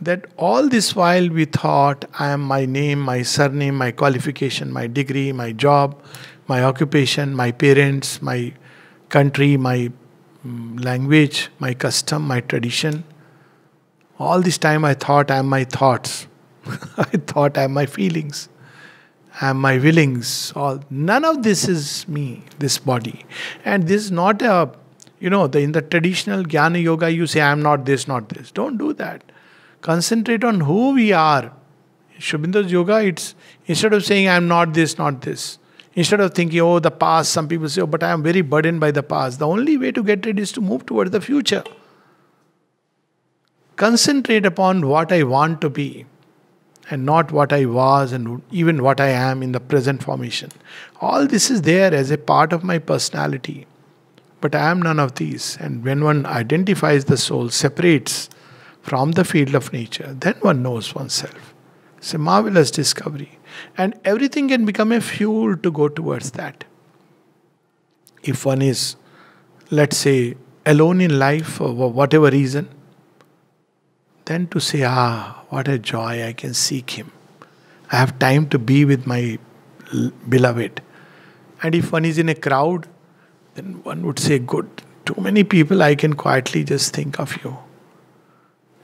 That all this while we thought, I am my name, my surname, my qualification, my degree, my job, my occupation, my parents, my country, my mm, language, my custom, my tradition. All this time I thought I am my thoughts. I thought I am my feelings. Am my willings. All none of this is me, this body. And this is not a you know, the, in the traditional Jnana Yoga, you say, I am not this, not this. Don't do that. Concentrate on who we are. Sri yoga, it's instead of saying, I am not this, not this, Instead of thinking, oh, the past, some people say, oh, but I am very burdened by the past. The only way to get rid is to move towards the future. Concentrate upon what I want to be and not what I was and even what I am in the present formation. All this is there as a part of my personality. But I am none of these. And when one identifies the soul, separates from the field of nature, then one knows oneself. It's a marvelous discovery. And everything can become a fuel to go towards that. If one is, let's say, alone in life for whatever reason, then to say, ah, what a joy, I can seek Him. I have time to be with my beloved. And if one is in a crowd, then one would say, good, too many people, I can quietly just think of you.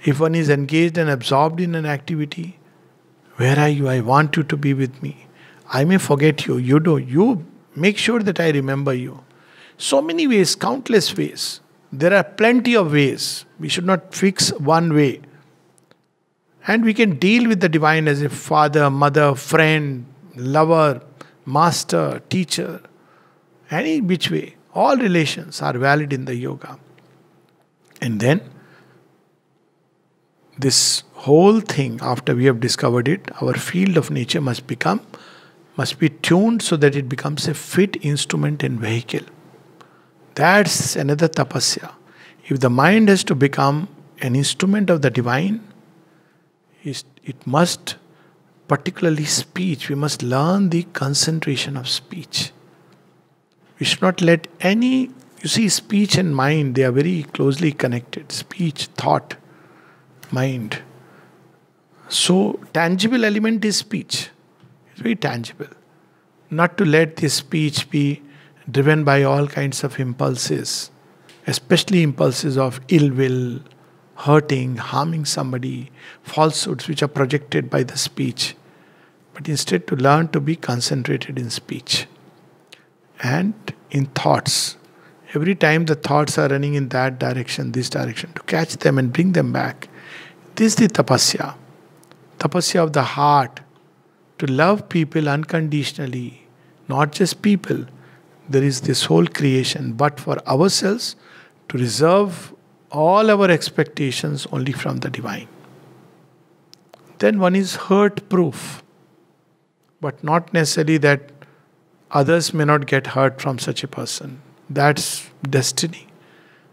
If one is engaged and absorbed in an activity, where are you? I want you to be with me. I may forget you. You do. You make sure that I remember you. So many ways, countless ways. There are plenty of ways. We should not fix one way. And we can deal with the divine as a father, mother, friend, lover, master, teacher, any which way. All relations are valid in the yoga. And then this whole thing, after we have discovered it, our field of nature must become, must be tuned so that it becomes a fit instrument and vehicle. That's another tapasya. If the mind has to become an instrument of the divine, it must, particularly speech, we must learn the concentration of speech. We should not let any, you see, speech and mind, they are very closely connected. Speech, thought, mind. So, tangible element is speech. It's very tangible. Not to let this speech be driven by all kinds of impulses, especially impulses of ill will, hurting, harming somebody, falsehoods which are projected by the speech. But instead, to learn to be concentrated in speech and in thoughts. Every time the thoughts are running in that direction, this direction, to catch them and bring them back. This is the tapasya tapasya of the heart to love people unconditionally, not just people. There is this whole creation, but for ourselves to reserve all our expectations only from the divine. Then one is hurt proof, but not necessarily that others may not get hurt from such a person. That's destiny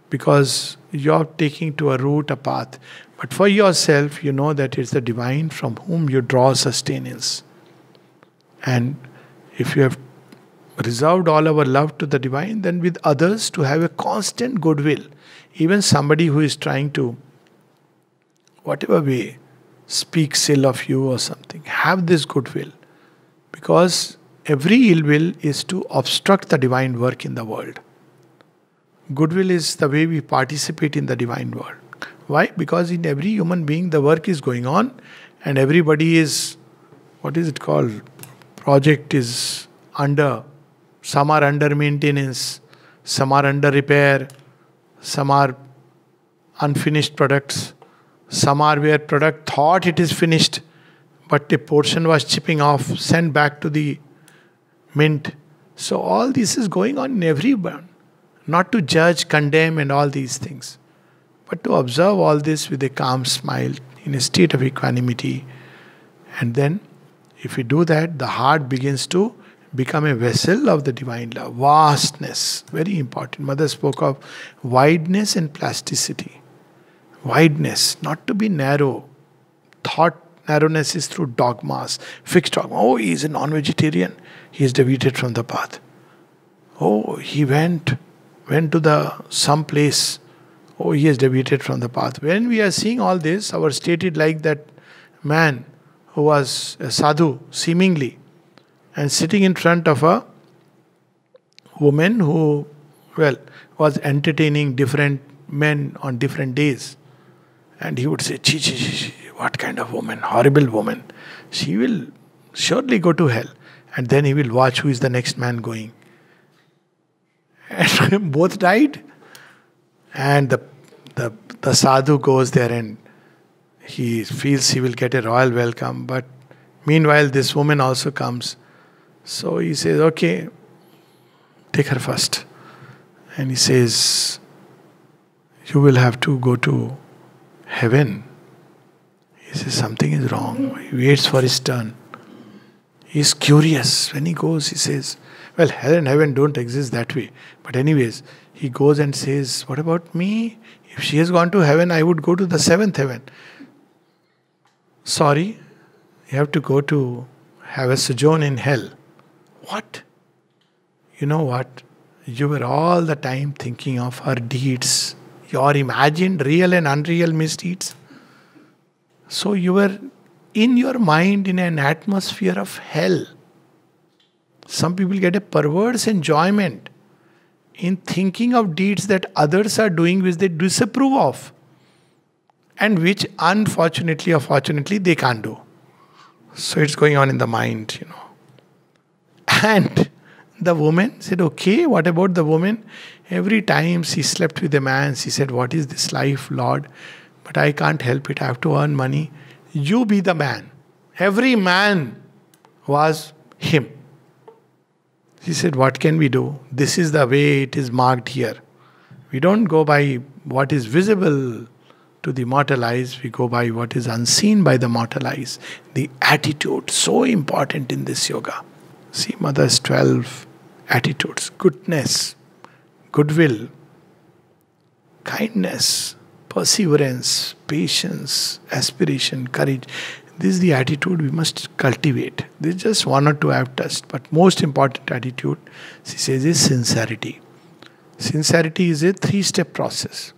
because you're taking to a route, a path. But for yourself, you know that it's the divine from whom you draw sustenance. And if you have reserved all our love to the divine, then with others to have a constant goodwill. Even somebody who is trying to, whatever way, speak ill of you or something, have this goodwill. Because every ill will is to obstruct the divine work in the world. Goodwill is the way we participate in the divine world. Why? Because in every human being the work is going on and everybody is, what is it called? Project is under, some are under maintenance, some are under repair, some are unfinished products, some are where product thought it is finished, but a portion was chipping off, sent back to the mint. So all this is going on in everyone. Not to judge, condemn, and all these things but to observe all this with a calm smile in a state of equanimity. And then, if we do that, the heart begins to become a vessel of the divine love. Vastness, very important. Mother spoke of wideness and plasticity. Wideness, not to be narrow. Thought Narrowness is through dogmas, fixed dogma. Oh, he is a non vegetarian. He is deviated from the path. Oh, he went went to the some place. Oh, he has deviated from the path. When we are seeing all this, our state is like that man who was a sadhu, seemingly, and sitting in front of a woman who, well, was entertaining different men on different days. And he would say, Chi, chi, chi, what kind of woman? Horrible woman. She will surely go to hell. And then he will watch who is the next man going. And both died. And the, the, the sadhu goes there and he feels he will get a royal welcome. But meanwhile, this woman also comes. So he says, Okay, take her first. And he says, You will have to go to heaven. He says, Something is wrong. He waits for his turn. He is curious. When he goes, he says, Well, hell and heaven don't exist that way. But, anyways, he goes and says, What about me? If she has gone to heaven, I would go to the seventh heaven. Sorry, you have to go to have a sojourn in hell. What? You know what? You were all the time thinking of her deeds, your imagined real and unreal misdeeds. So you were in your mind in an atmosphere of hell. Some people get a perverse enjoyment in thinking of deeds that others are doing which they disapprove of and which unfortunately or fortunately they can't do. So it's going on in the mind, you know. And the woman said, Okay, what about the woman? Every time she slept with a man, she said, What is this life, Lord? But I can't help it. I have to earn money. You be the man. Every man was him. She said, What can we do? This is the way it is marked here. We don't go by what is visible to the mortal eyes, we go by what is unseen by the mortal eyes. The attitude, so important in this yoga. See, Mother's 12 attitudes goodness, goodwill, kindness, perseverance, patience, aspiration, courage. This is the attitude we must cultivate. This is just one or two I have touched, but most important attitude, she says, is sincerity. Sincerity is a three step process.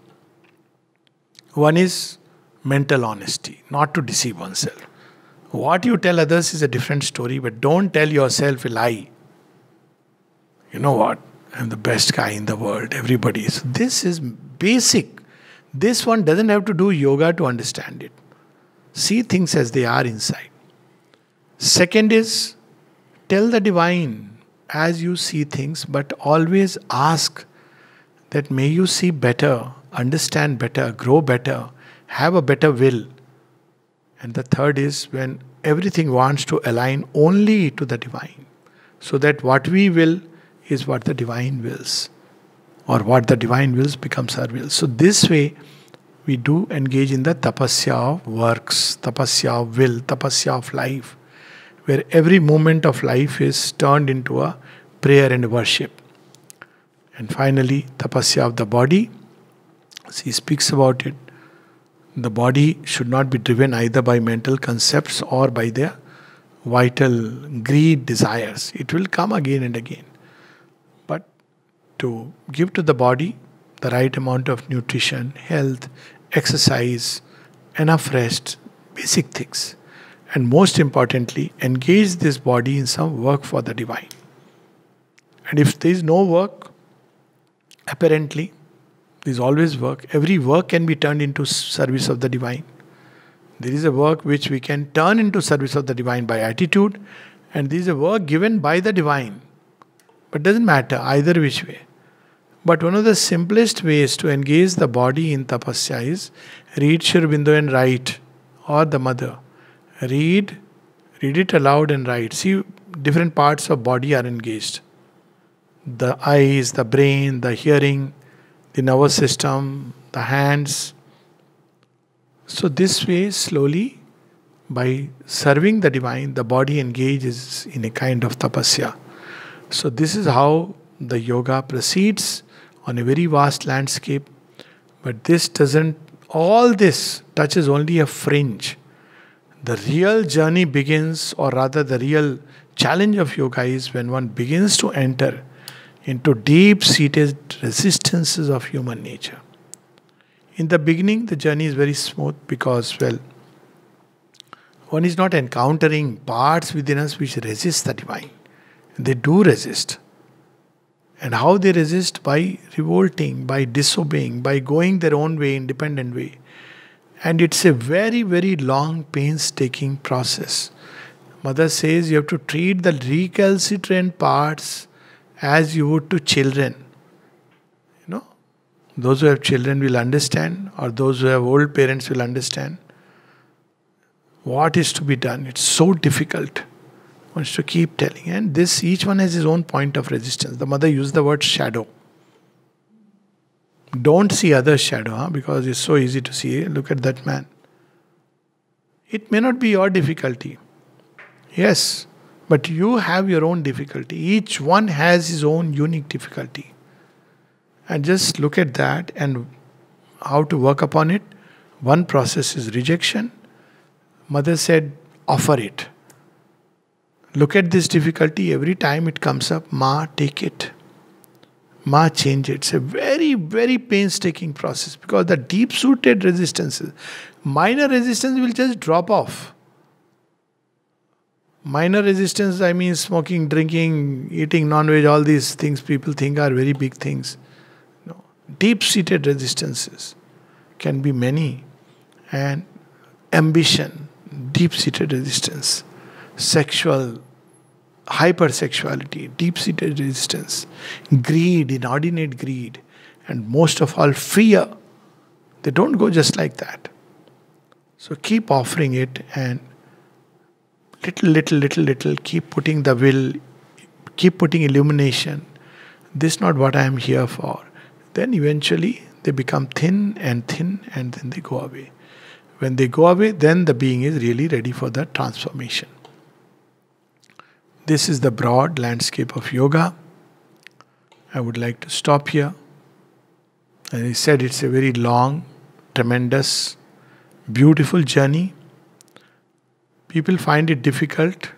One is mental honesty, not to deceive oneself. What you tell others is a different story, but don't tell yourself a lie. You know what? I'm the best guy in the world. Everybody is. This is basic. This one doesn't have to do yoga to understand it. See things as they are inside. Second is tell the divine as you see things, but always ask that may you see better understand better, grow better, have a better will. And the third is when everything wants to align only to the divine, so that what we will is what the divine wills, or what the divine wills becomes our will. So, this way, we do engage in the tapasya of works, tapasya of will, tapasya of life, where every moment of life is turned into a prayer and worship. And finally, tapasya of the body he speaks about it. The body should not be driven either by mental concepts or by their vital greed desires. It will come again and again. But to give to the body the right amount of nutrition, health, exercise, enough rest, basic things. And most importantly, engage this body in some work for the divine. And if there is no work, apparently, there's always work. Every work can be turned into service of the divine. There is a work which we can turn into service of the divine by attitude, and there is a work given by the divine. But doesn't matter either which way. But one of the simplest ways to engage the body in tapasya is read Sri Aurobindo and write, or the mother. Read, read it aloud and write. See, different parts of body are engaged. The eyes, the brain, the hearing, the nervous system, the hands. So, this way, slowly, by serving the divine, the body engages in a kind of tapasya. So, this is how the yoga proceeds on a very vast landscape. But this doesn't, all this touches only a fringe. The real journey begins, or rather, the real challenge of yoga is when one begins to enter into deep seated resistances of human nature. In the beginning, the journey is very smooth because, well, one is not encountering parts within us which resist the divine. They do resist. And how they resist? By revolting, by disobeying, by going their own way, independent way. And it's a very, very long, painstaking process. Mother says you have to treat the recalcitrant parts as you would to children. You know, those who have children will understand, or those who have old parents will understand what is to be done. It's so difficult. One has to keep telling. And this, each one has his own point of resistance. The mother used the word shadow. Don't see other shadow, huh? because it's so easy to see. Look at that man. It may not be your difficulty. Yes, but you have your own difficulty. Each one has his own unique difficulty. And just look at that and how to work upon it. One process is rejection. Mother said, offer it. Look at this difficulty every time it comes up. Ma, take it. Ma, change it. It's a very, very painstaking process because the deep rooted resistances, minor resistance will just drop off minor resistance i mean smoking drinking eating non-veg all these things people think are very big things. No. deep-seated resistances can be many. And ambition deep-seated resistance sexual hypersexuality deep-seated resistance greed inordinate greed and most of all fear. They don't go just like that. So keep offering it and little, little, little, little, keep putting the will, keep putting illumination. This is not what I am here for. Then eventually they become thin and thin and then they go away. When they go away, then the being is really ready for the transformation. This is the broad landscape of yoga. I would like to stop here. As I said, it's a very long, tremendous, beautiful journey People find it difficult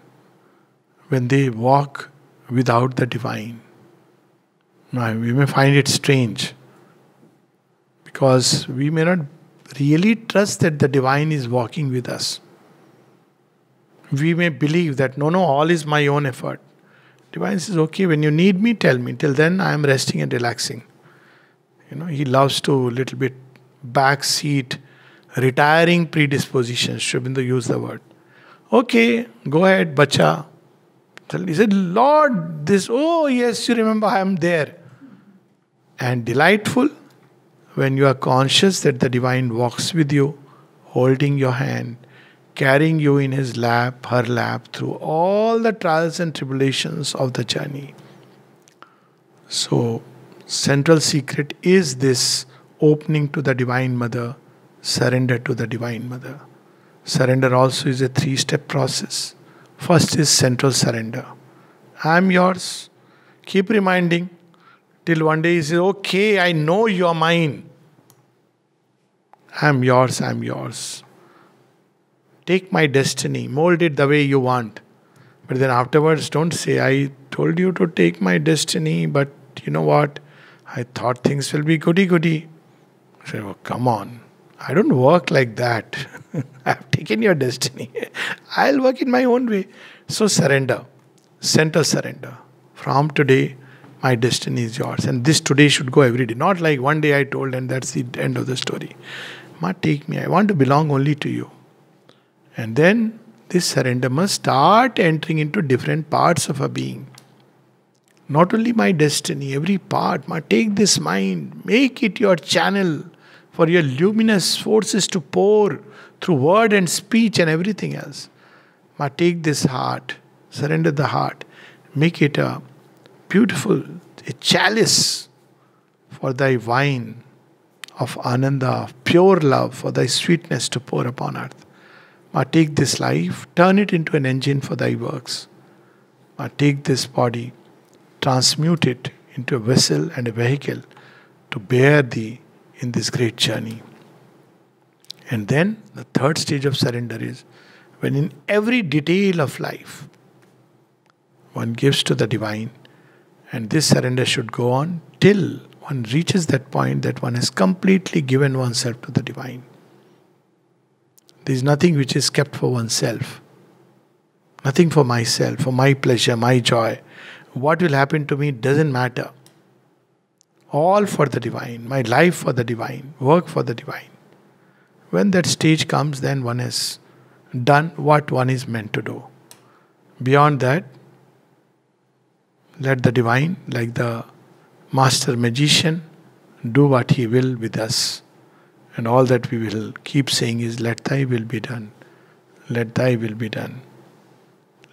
when they walk without the divine. Now, we may find it strange because we may not really trust that the divine is walking with us. We may believe that no, no, all is my own effort. Divine says, okay, when you need me, tell me. Till then, I am resting and relaxing. You know, he loves to little bit backseat, retiring predispositions. Sri Aurobindo used the word. Okay, go ahead, bacha. He said, Lord, this, oh yes, you remember I am there. And delightful when you are conscious that the divine walks with you, holding your hand, carrying you in his lap, her lap, through all the trials and tribulations of the journey. So, central secret is this opening to the Divine Mother, surrender to the Divine Mother. Surrender also is a three step process. First is central surrender. I am yours. Keep reminding till one day he says, Okay, I know you are mine. I am yours, I am yours. Take my destiny, mold it the way you want. But then afterwards, don't say, I told you to take my destiny, but you know what? I thought things will be goody goody. Say, oh, come on. I don't work like that. I've taken your destiny. I'll work in my own way. So surrender. Center surrender. From today, my destiny is yours. And this today should go every day. Not like one day I told and that's the end of the story. Ma, take me. I want to belong only to you. And then this surrender must start entering into different parts of a being. Not only my destiny, every part. Ma, take this mind, make it your channel for your luminous forces to pour through word and speech and everything else. But take this heart, surrender the heart, make it a beautiful, a chalice for thy wine of ananda, of pure love, for thy sweetness to pour upon earth. But take this life, turn it into an engine for thy works. But take this body, transmute it into a vessel and a vehicle to bear thee in this great journey. And then the third stage of surrender is when in every detail of life one gives to the divine, and this surrender should go on till one reaches that point that one has completely given oneself to the divine. There is nothing which is kept for oneself, nothing for myself, for my pleasure, my joy. What will happen to me doesn't matter. All for the divine, my life for the divine, work for the divine. When that stage comes, then one has done what one is meant to do. Beyond that, let the divine, like the master magician, do what he will with us. And all that we will keep saying is, Let thy will be done. Let thy will be done.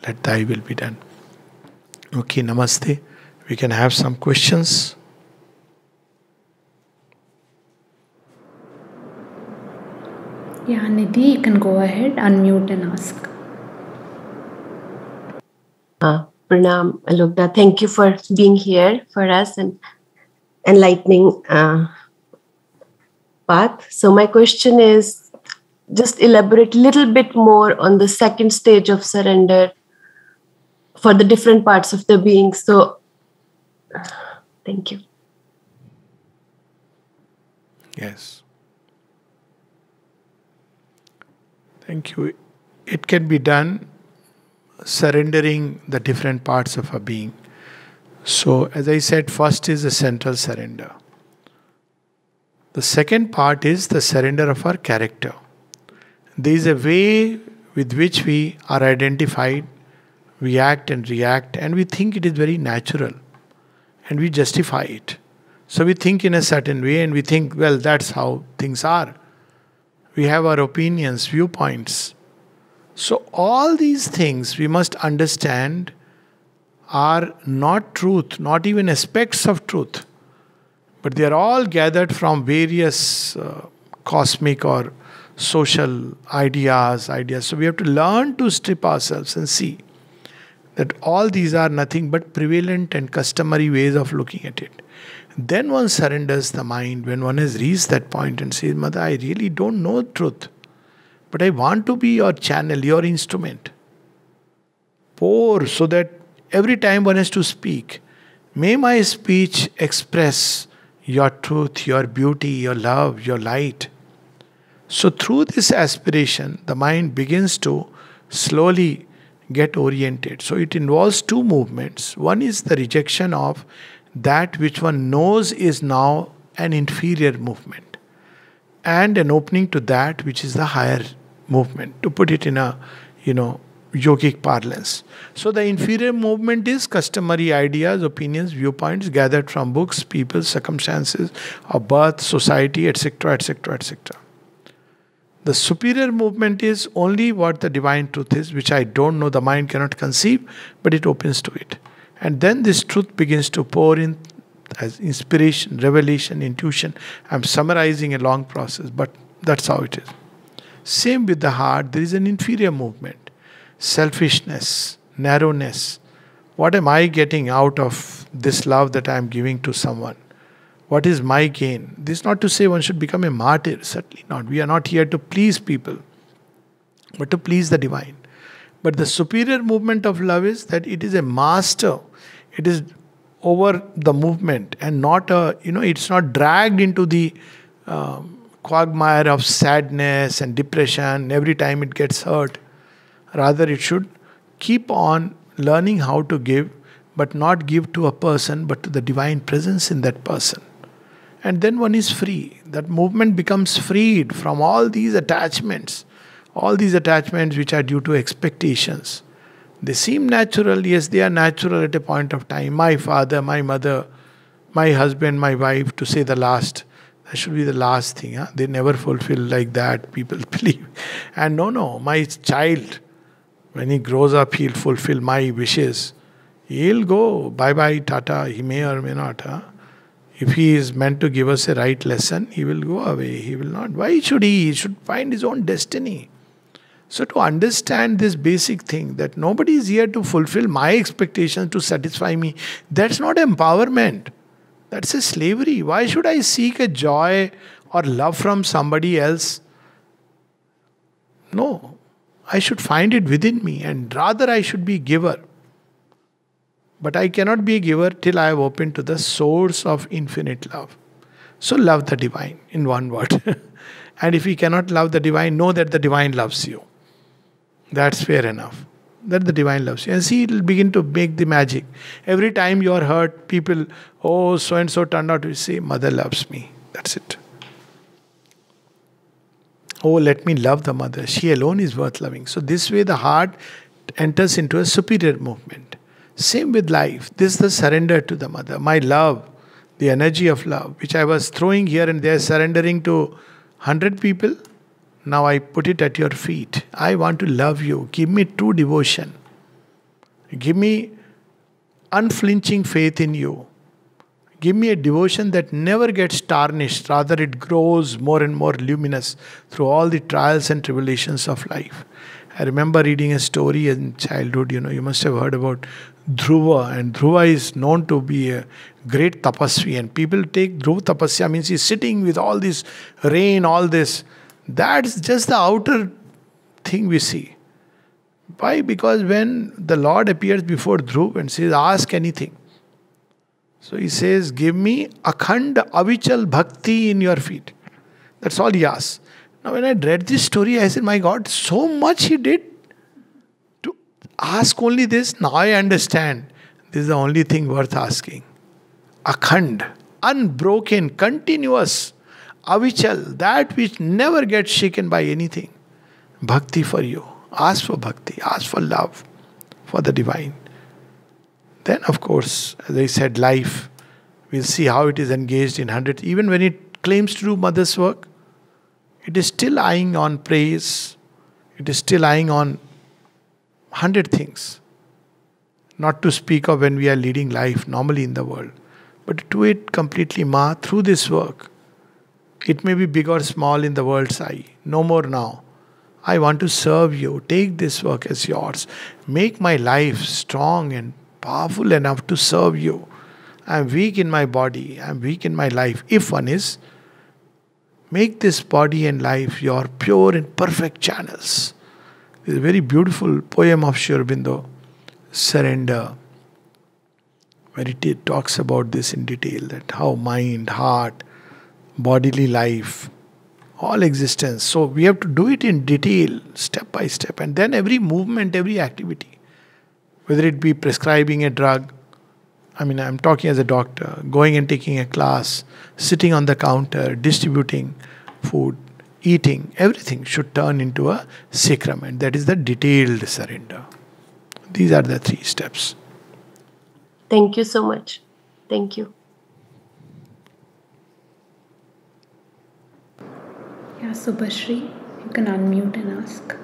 Let thy will be done. Okay, namaste. We can have some questions. Yeah, Nidhi, you can go ahead, unmute and ask. Uh, Pranam, Alokda, thank you for being here for us and enlightening uh, path. So my question is just elaborate a little bit more on the second stage of surrender for the different parts of the being. So thank you. Yes. Thank you. It can be done surrendering the different parts of a being. So, as I said, first is the central surrender. The second part is the surrender of our character. There is a way with which we are identified, we act and react, and we think it is very natural, and we justify it. So, we think in a certain way, and we think, well, that's how things are. We have our opinions, viewpoints. So, all these things we must understand are not truth, not even aspects of truth, but they are all gathered from various uh, cosmic or social ideas, ideas. So, we have to learn to strip ourselves and see that all these are nothing but prevalent and customary ways of looking at it. Then one surrenders the mind when one has reached that point and says, Mother, I really don't know truth, but I want to be your channel, your instrument. Pour so that every time one has to speak, may my speech express your truth, your beauty, your love, your light. So, through this aspiration, the mind begins to slowly get oriented. So, it involves two movements. One is the rejection of that which one knows is now an inferior movement. And an opening to that which is the higher movement to put it in a you know yogic parlance. So the inferior movement is customary ideas opinions viewpoints gathered from books people circumstances of birth society etc etc etc the superior movement is only what the divine truth is which i don't know the mind cannot conceive but it opens to it and then this truth begins to pour in as inspiration, revelation, intuition. I'm summarizing a long process, but that's how it is. Same with the heart, there is an inferior movement selfishness, narrowness. What am I getting out of this love that I am giving to someone? What is my gain? This is not to say one should become a martyr, certainly not. We are not here to please people, but to please the divine. But the superior movement of love is that it is a master it is over the movement and not a you know it's not dragged into the um, quagmire of sadness and depression every time it gets hurt. Rather it should keep on learning how to give but not give to a person but to the divine presence in that person. And then one is free. That movement becomes freed from all these attachments all these attachments which are due to expectations they seem natural, yes, they are natural at a point of time. My father, my mother, my husband, my wife, to say the last. That should be the last thing. Huh? They never fulfill like that, people believe. And no, no, my child, when he grows up, he'll fulfill my wishes. He'll go, bye bye, tata, he may or may not. Huh? If he is meant to give us a right lesson, he will go away. He will not. Why should he? He should find his own destiny. So, to understand this basic thing that nobody is here to fulfill my expectations to satisfy me, that's not empowerment. That's a slavery. Why should I seek a joy or love from somebody else? No. I should find it within me, and rather I should be giver. But I cannot be a giver till I have opened to the source of infinite love. So love the divine in one word. and if you cannot love the divine, know that the divine loves you. That's fair enough. That the divine loves you. And see, it will begin to make the magic. Every time you are hurt, people, oh, so and so turned out to say, Mother loves me. That's it. Oh, let me love the mother. She alone is worth loving. So, this way, the heart enters into a superior movement. Same with life. This is the surrender to the mother. My love, the energy of love, which I was throwing here and there, surrendering to 100 people. Now I put it at your feet. I want to love you. Give me true devotion. Give me unflinching faith in you. Give me a devotion that never gets tarnished, rather, it grows more and more luminous through all the trials and tribulations of life. I remember reading a story in childhood, you know, you must have heard about Dhruva, and Dhruva is known to be a great tapasvi, and people take Dhruva tapasya means he's sitting with all this rain, all this. That's just the outer thing we see. Why? Because when the Lord appears before Dhruv and says, Ask anything. So he says, Give me akhand avichal bhakti in your feet. That's all he asks. Now, when I read this story, I said, My God, so much he did to ask only this. Now I understand. This is the only thing worth asking. Akhand, unbroken, continuous, avichal, that which never gets shaken by anything. Bhakti for you. Ask for bhakti, ask for love, for the divine. Then, of course, as I said, life, we'll see how it is engaged in hundreds. Even when it claims to do mother's work, it is still eyeing on praise, it is still eyeing on hundred things. Not to speak of when we are leading life normally in the world, but to it completely ma through this work. It may be big or small in the world's eye, no more now. I want to serve you. Take this work as yours. Make my life strong and powerful enough to serve you. I am weak in my body, I am weak in my life. If one is, Make this body and life your pure and perfect channels. A very beautiful poem of Sri Aurobindo, Surrender, where it talks about this in detail that how mind, heart, bodily life, all existence. So we have to do it in detail, step by step, and then every movement, every activity, whether it be prescribing a drug, I mean, I'm talking as a doctor, going and taking a class, sitting on the counter, distributing food, eating, everything should turn into a sacrament. That is the detailed surrender. These are the three steps. Thank you so much. Thank you. Yeah, Subhashri, you can unmute and ask.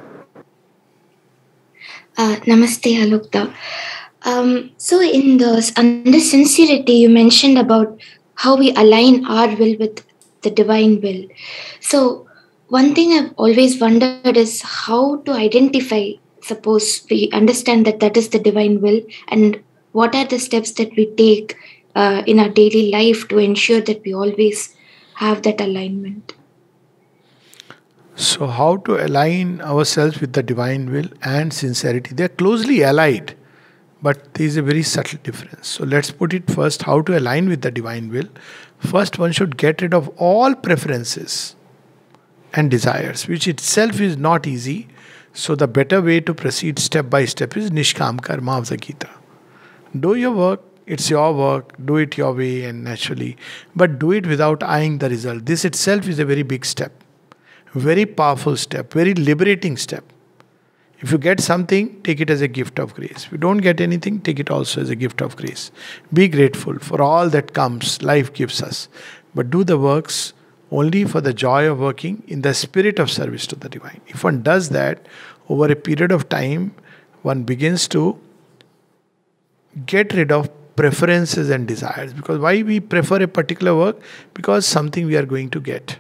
Uh, namaste, Alokda. Um, so, in the under sincerity, you mentioned about how we align our will with the divine will. So, one thing I've always wondered is how to identify. Suppose we understand that that is the divine will, and what are the steps that we take uh, in our daily life to ensure that we always have that alignment. So, how to align ourselves with the divine will and sincerity? They are closely allied. But there is a very subtle difference. So let's put it first how to align with the divine will. First, one should get rid of all preferences and desires, which itself is not easy. So, the better way to proceed step by step is Nishkam Karma of the Gita. Do your work, it's your work, do it your way and naturally, but do it without eyeing the result. This itself is a very big step, very powerful step, very liberating step. If you get something, take it as a gift of grace. If you don't get anything, take it also as a gift of grace. Be grateful for all that comes, life gives us. But do the works only for the joy of working in the spirit of service to the divine. If one does that over a period of time, one begins to get rid of preferences and desires. Because why we prefer a particular work? Because something we are going to get.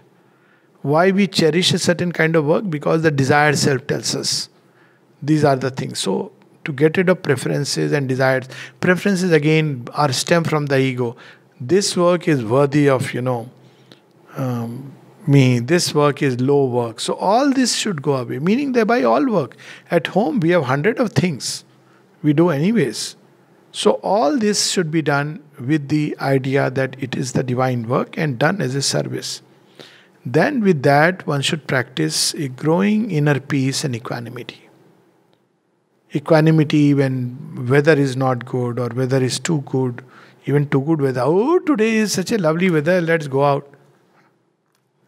Why we cherish a certain kind of work? Because the desired self tells us these are the things. So to get rid of preferences and desires, preferences again are stem from the ego. This work is worthy of you know um, me, this work is low work. So all this should go away, meaning thereby all work. At home, we have hundred of things we do anyways. So all this should be done with the idea that it is the divine work and done as a service. Then, with that, one should practice a growing inner peace and equanimity. Equanimity when weather is not good or weather is too good, even too good weather. Oh, today is such a lovely weather, let's go out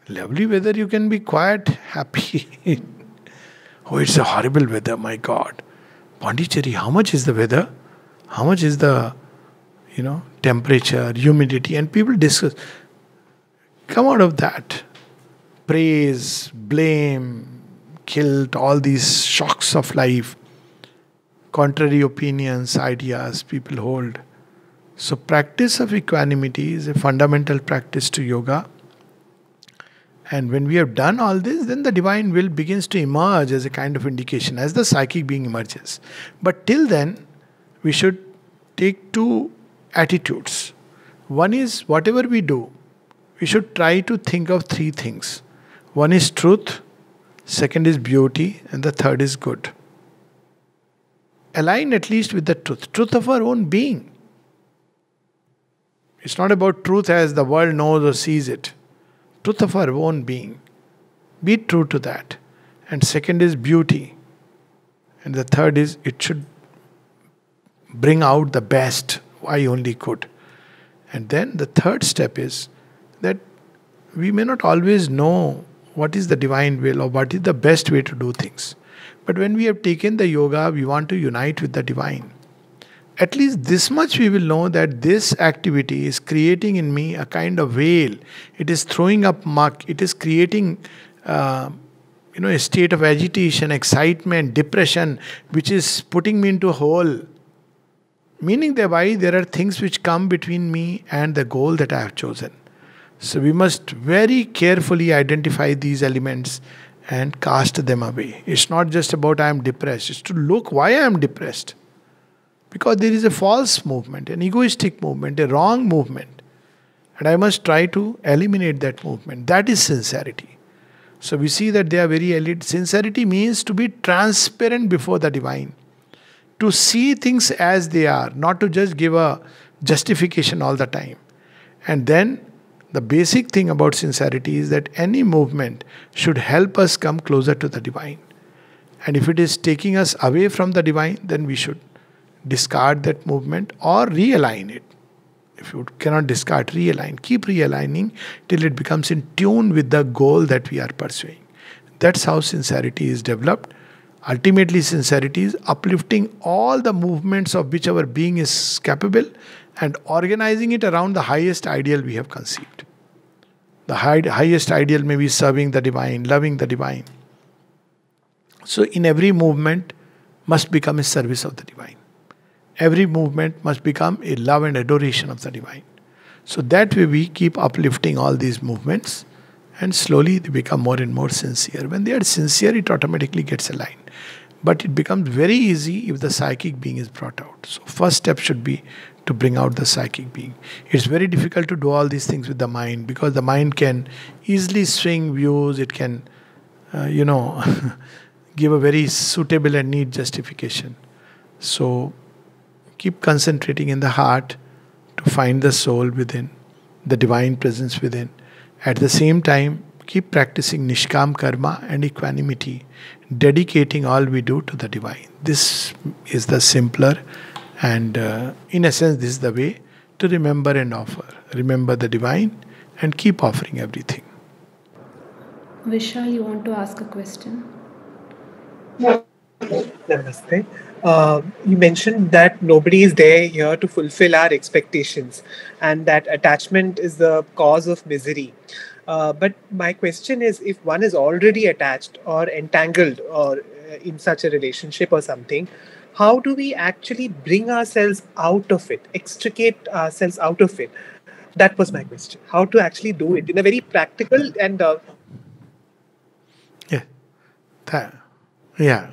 lovely weather, you can be quite happy. oh, it's a horrible weather, my God. Pondicherry, how much is the weather? How much is the, you know, temperature, humidity? And people discuss. Come out of that. Praise, blame, guilt, all these shocks of life, contrary opinions, ideas people hold. So, practice of equanimity is a fundamental practice to yoga and when we have done all this, then the divine will begins to emerge as a kind of indication, as the psychic being emerges. But till then, we should take two attitudes. One is whatever we do, we should try to think of three things. One is truth, second is beauty, and the third is good. Align at least with the truth, truth of our own being. It's not about truth as the world knows or sees it truth of our own being. Be true to that. And second is beauty. And the third is it should bring out the best I only could. And then the third step is that we may not always know what is the divine will or what is the best way to do things. But when we have taken the yoga, we want to unite with the divine at least this much we will know that this activity is creating in me a kind of veil. It is throwing up muck. It is creating, uh, you know, a state of agitation, excitement, depression, which is putting me into a hole. Meaning thereby there are things which come between me and the goal that I have chosen. So we must very carefully identify these elements and cast them away. It's not just about I am depressed. It's to look why I am depressed because there is a false movement, an egoistic movement, a wrong movement. And I must try to eliminate that movement. That is sincerity. So we see that they are very elite. Sincerity means to be transparent before the divine, to see things as they are, not to just give a justification all the time. And then the basic thing about sincerity is that any movement should help us come closer to the divine. And if it is taking us away from the divine, then we should discard that movement or realign it. If you cannot discard, realign. Keep realigning till it becomes in tune with the goal that we are pursuing. That's how sincerity is developed. Ultimately, sincerity is uplifting all the movements of which our being is capable and organizing it around the highest ideal we have conceived. The high, highest ideal may be serving the divine, loving the divine. So, in every movement, must become a service of the divine every movement must become a love and adoration of the divine. So that way we keep uplifting all these movements and slowly they become more and more sincere. When they are sincere, it automatically gets aligned. But it becomes very easy if the psychic being is brought out. So, first step should be to bring out the psychic being. It's very difficult to do all these things with the mind because the mind can easily swing views, it can, uh, you know, give a very suitable and neat justification. So, Keep concentrating in the heart to find the soul within, the divine presence within. At the same time, keep practicing Nishkam Karma and equanimity, dedicating all we do to the divine. This is the simpler, and uh, in essence, this is the way to remember and offer. Remember the divine and keep offering everything. Vishal, you want to ask a question? Namaste uh, you mentioned that nobody is there here to fulfill our expectations and that attachment is the cause of misery. Uh, but my question is if one is already attached or entangled or uh, in such a relationship or something, how do we actually bring ourselves out of it, extricate ourselves out of it? That was my question. How to actually do it in a very practical and. Uh, yeah. Yeah. Yeah.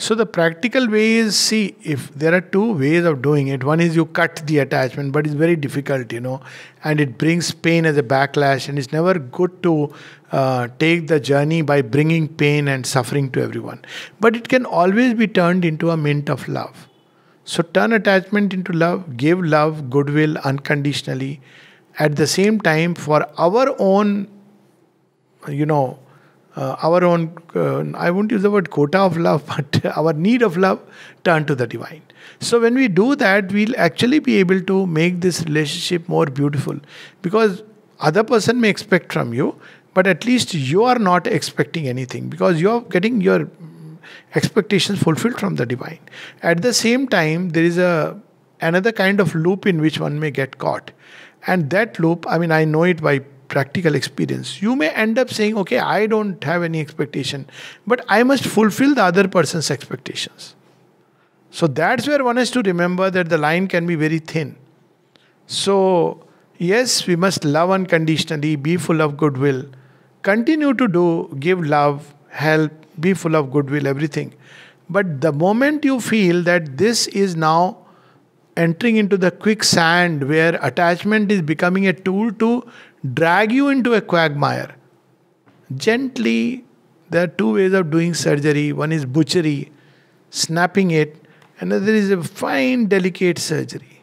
So the practical way is see if there are two ways of doing it. One is you cut the attachment, but it's very difficult, you know, and it brings pain as a backlash, and it's never good to uh, take the journey by bringing pain and suffering to everyone. But it can always be turned into a mint of love. So turn attachment into love, give love, goodwill unconditionally. At the same time, for our own, you know, uh, our own, uh, I won't use the word quota of love, but our need of love, turn to the divine. So when we do that, we'll actually be able to make this relationship more beautiful because other person may expect from you, but at least you are not expecting anything because you are getting your expectations fulfilled from the divine. At the same time, there is a another kind of loop in which one may get caught. And that loop, I mean, I know it by practical experience. You may end up saying, okay, I don't have any expectation, but I must fulfill the other person's expectations. So that's where one has to remember that the line can be very thin. So, yes, we must love unconditionally, be full of goodwill, continue to do, give love, help, be full of goodwill, everything. But the moment you feel that this is now entering into the quicksand where attachment is becoming a tool to drag you into a quagmire, gently, there are two ways of doing surgery. One is butchery, snapping it, another is a fine, delicate surgery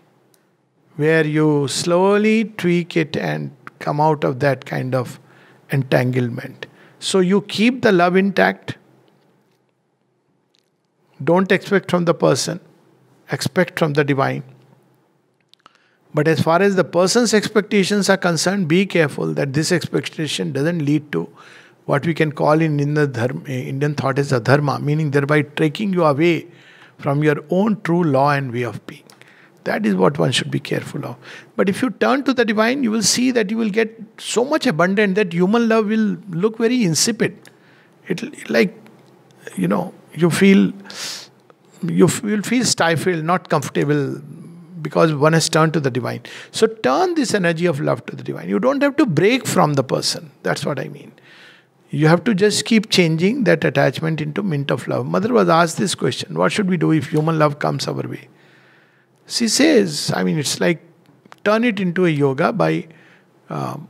where you slowly tweak it and come out of that kind of entanglement. So you keep the love intact. Don't expect from the person, expect from the divine. But as far as the person's expectations are concerned, be careful that this expectation doesn't lead to what we can call in Indian, dharma, Indian thought as a dharma, meaning thereby taking you away from your own true law and way of being. That is what one should be careful of. But if you turn to the divine, you will see that you will get so much abundant that human love will look very insipid. It like, you know, you feel you will feel stifled, not comfortable because one has turned to the divine. So turn this energy of love to the divine. You don't have to break from the person. That's what I mean. You have to just keep changing that attachment into mint of love. Mother was asked this question What should we do if human love comes our way? She says, I mean, it's like turn it into a yoga by um,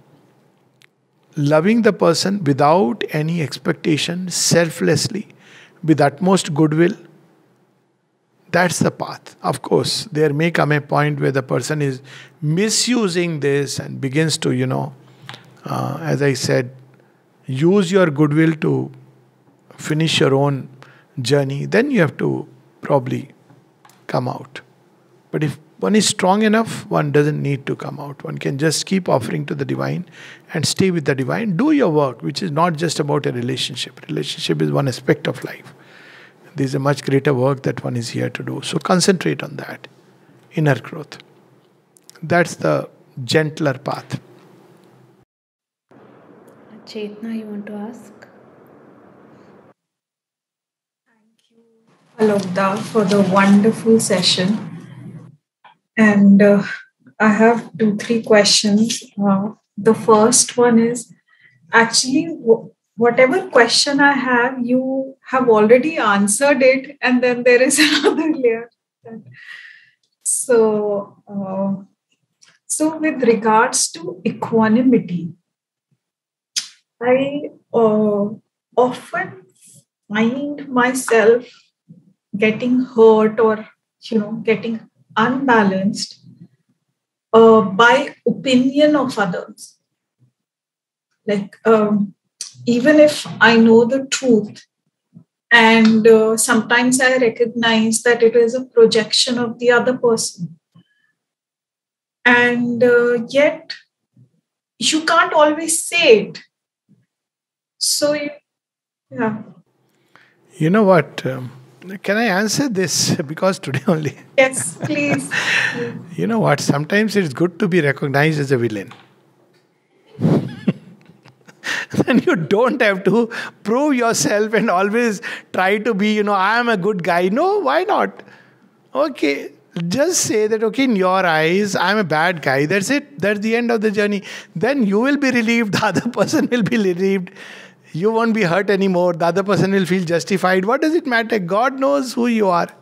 loving the person without any expectation, selflessly, with utmost goodwill. That's the path. Of course, there may come a point where the person is misusing this and begins to, you know, uh, as I said, use your goodwill to finish your own journey. Then you have to probably come out. But if one is strong enough, one doesn't need to come out. One can just keep offering to the divine and stay with the divine. Do your work, which is not just about a relationship. Relationship is one aspect of life. There's a much greater work that one is here to do. So concentrate on that. Inner growth. That's the gentler path. Chetna, you want to ask? Thank you, Alokda, for the wonderful session. And uh, I have two, three questions. Uh, the first one is actually, w- whatever question I have, you have already answered it, and then there is another layer. So, uh, so with regards to equanimity, I uh, often find myself getting hurt or you know getting unbalanced uh, by opinion of others like um, even if i know the truth and uh, sometimes i recognize that it is a projection of the other person and uh, yet you can't always say it so yeah you know what um, can I answer this? Because today only. Yes, please. you know what? Sometimes it's good to be recognized as a villain. then you don't have to prove yourself and always try to be, you know, I am a good guy. No, why not? Okay, just say that, okay, in your eyes, I'm a bad guy. That's it. That's the end of the journey. Then you will be relieved, the other person will be relieved you won't be hurt anymore. The other person will feel justified. What does it matter? God knows who you are.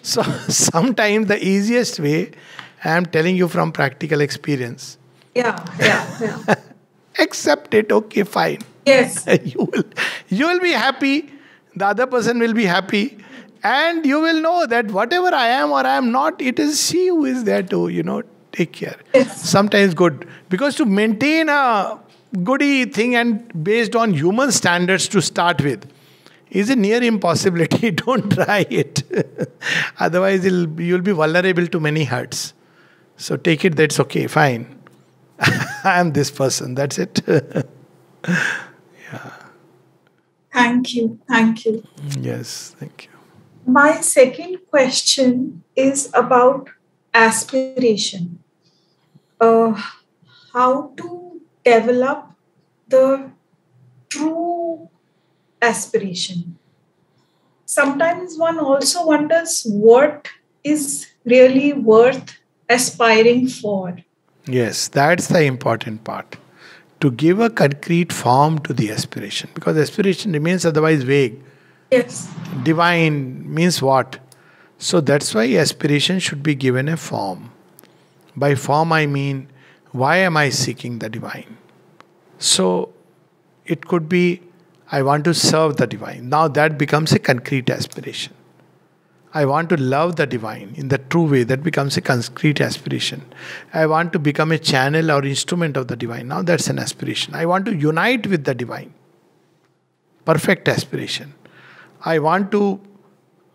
So sometimes the easiest way, I am telling you from practical experience. Yeah, yeah, yeah. Accept it. Okay, fine. Yes. you will you will be happy. The other person will be happy. And you will know that whatever I am or I am not, it is she who is there to, you know, take care. Yes. Sometimes good. Because to maintain a goody thing and based on human standards to start with is a near impossibility. Don't try it. Otherwise, you'll be vulnerable to many hurts. So take it that's okay, fine. I am this person, that's it. yeah. Thank you. Thank you. Yes, thank you. My second question is about aspiration. Uh, how to develop the true aspiration. Sometimes one also wonders what is really worth aspiring for. Yes, that's the important part. To give a concrete form to the aspiration, because aspiration remains otherwise vague. Yes. Divine means what? So that's why aspiration should be given a form. By form, I mean, why am I seeking the divine? So it could be I want to serve the divine. Now that becomes a concrete aspiration. I want to love the divine in the true way. That becomes a concrete aspiration. I want to become a channel or instrument of the divine. Now that's an aspiration. I want to unite with the divine. Perfect aspiration. I want to,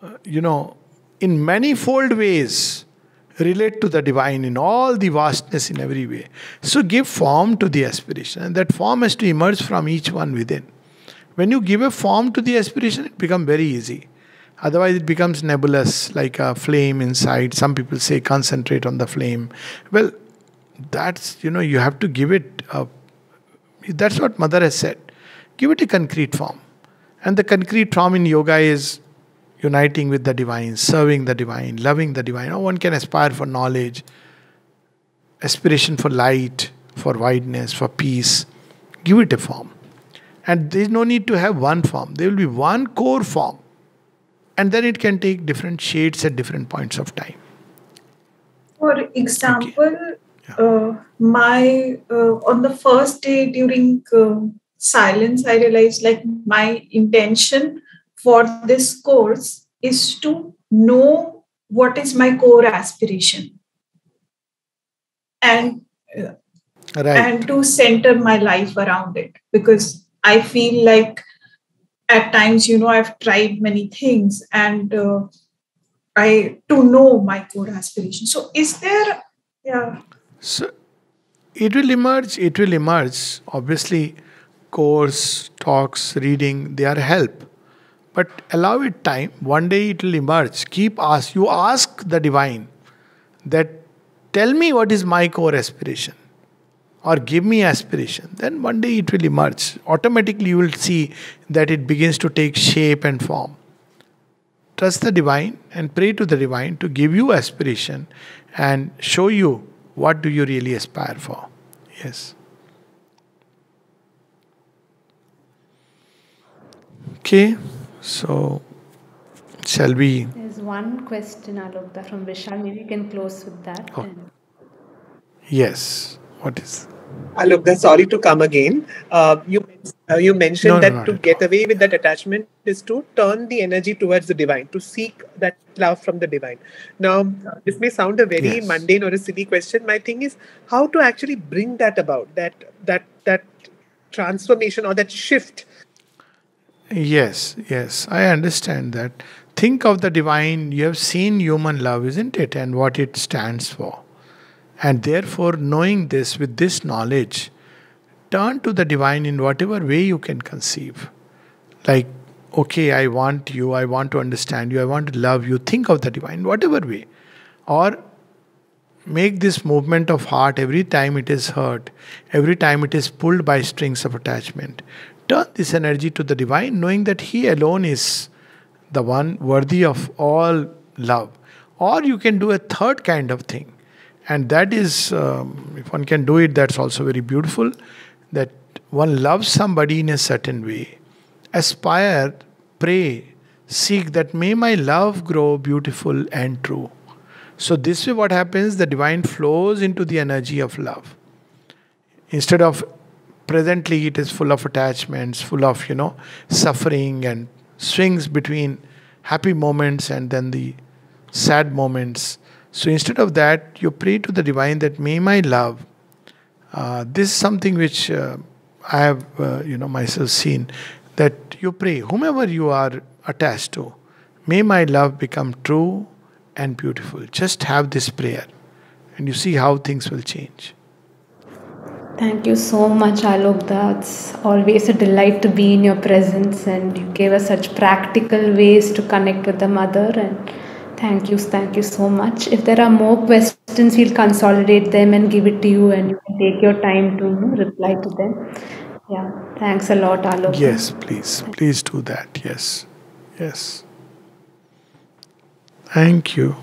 uh, you know, in manifold ways relate to the divine in all the vastness in every way. So give form to the aspiration, and that form has to emerge from each one within. When you give a form to the aspiration, it becomes very easy. Otherwise, it becomes nebulous, like a flame inside. Some people say concentrate on the flame. Well, that's, you know, you have to give it, a, that's what Mother has said. Give it a concrete form. And the concrete form in yoga is uniting with the divine, serving the divine, loving the divine. No one can aspire for knowledge, aspiration for light, for wideness, for peace. Give it a form. And there is no need to have one form. There will be one core form. And then it can take different shades at different points of time. For example, okay. yeah. uh, my uh, on the first day during uh, silence, I realized like my intention for this course is to know what is my core aspiration and uh, right. and to center my life around it because I feel like at times, you know, I've tried many things and uh, I to know my core aspiration. So, is there, yeah. So, it will emerge. It will emerge. Obviously, course, talks, reading, they are help. But allow it time. One day it will emerge. Keep ask. You ask the divine that tell me what is my core aspiration or give me aspiration, then one day it will emerge. Automatically, you will see that it begins to take shape and form. Trust the divine and pray to the divine to give you aspiration and show you what do you really aspire for. Yes. Okay, so shall we? There's one question, Alokda, from Vishal. Maybe you can close with that. Oh. Yes. What is? Alok, sorry to come again. Uh, you uh, you mentioned no, that no, to get away with that attachment is to turn the energy towards the divine, to seek that love from the divine. Now, this may sound a very yes. mundane or a silly question. My thing is how to actually bring that about, that that that transformation or that shift. Yes, yes, I understand that. Think of the divine. You have seen human love, isn't it, and what it stands for. And therefore, knowing this with this knowledge, turn to the divine in whatever way you can conceive. Like, okay, I want you, I want to understand you, I want to love you. Think of the divine, whatever way. Or make this movement of heart every time it is hurt, every time it is pulled by strings of attachment. Turn this energy to the divine, knowing that He alone is the one worthy of all love. Or you can do a third kind of thing and that is um, if one can do it that's also very beautiful that one loves somebody in a certain way, aspire, pray, seek that may my love grow beautiful and true. So, this way, what happens? The divine flows into the energy of love. Instead of presently, it is full of attachments, full of, you know, suffering and swings between happy moments and then the sad moments. So, instead of that, you pray to the divine that may my love. Uh, this is something which uh, I have, uh, you know, myself seen that you pray, whomever you are attached to, may my love become true and beautiful. Just have this prayer and you see how things will change. Thank you so much, Alok. That's always a delight to be in your presence, and you gave us such practical ways to connect with the mother. And thank you, thank you so much. If there are more questions, we'll consolidate them and give it to you, and you can take your time to reply to them. Yeah, thanks a lot, Alok. Yes, please, please do that. Yes, yes. Thank you.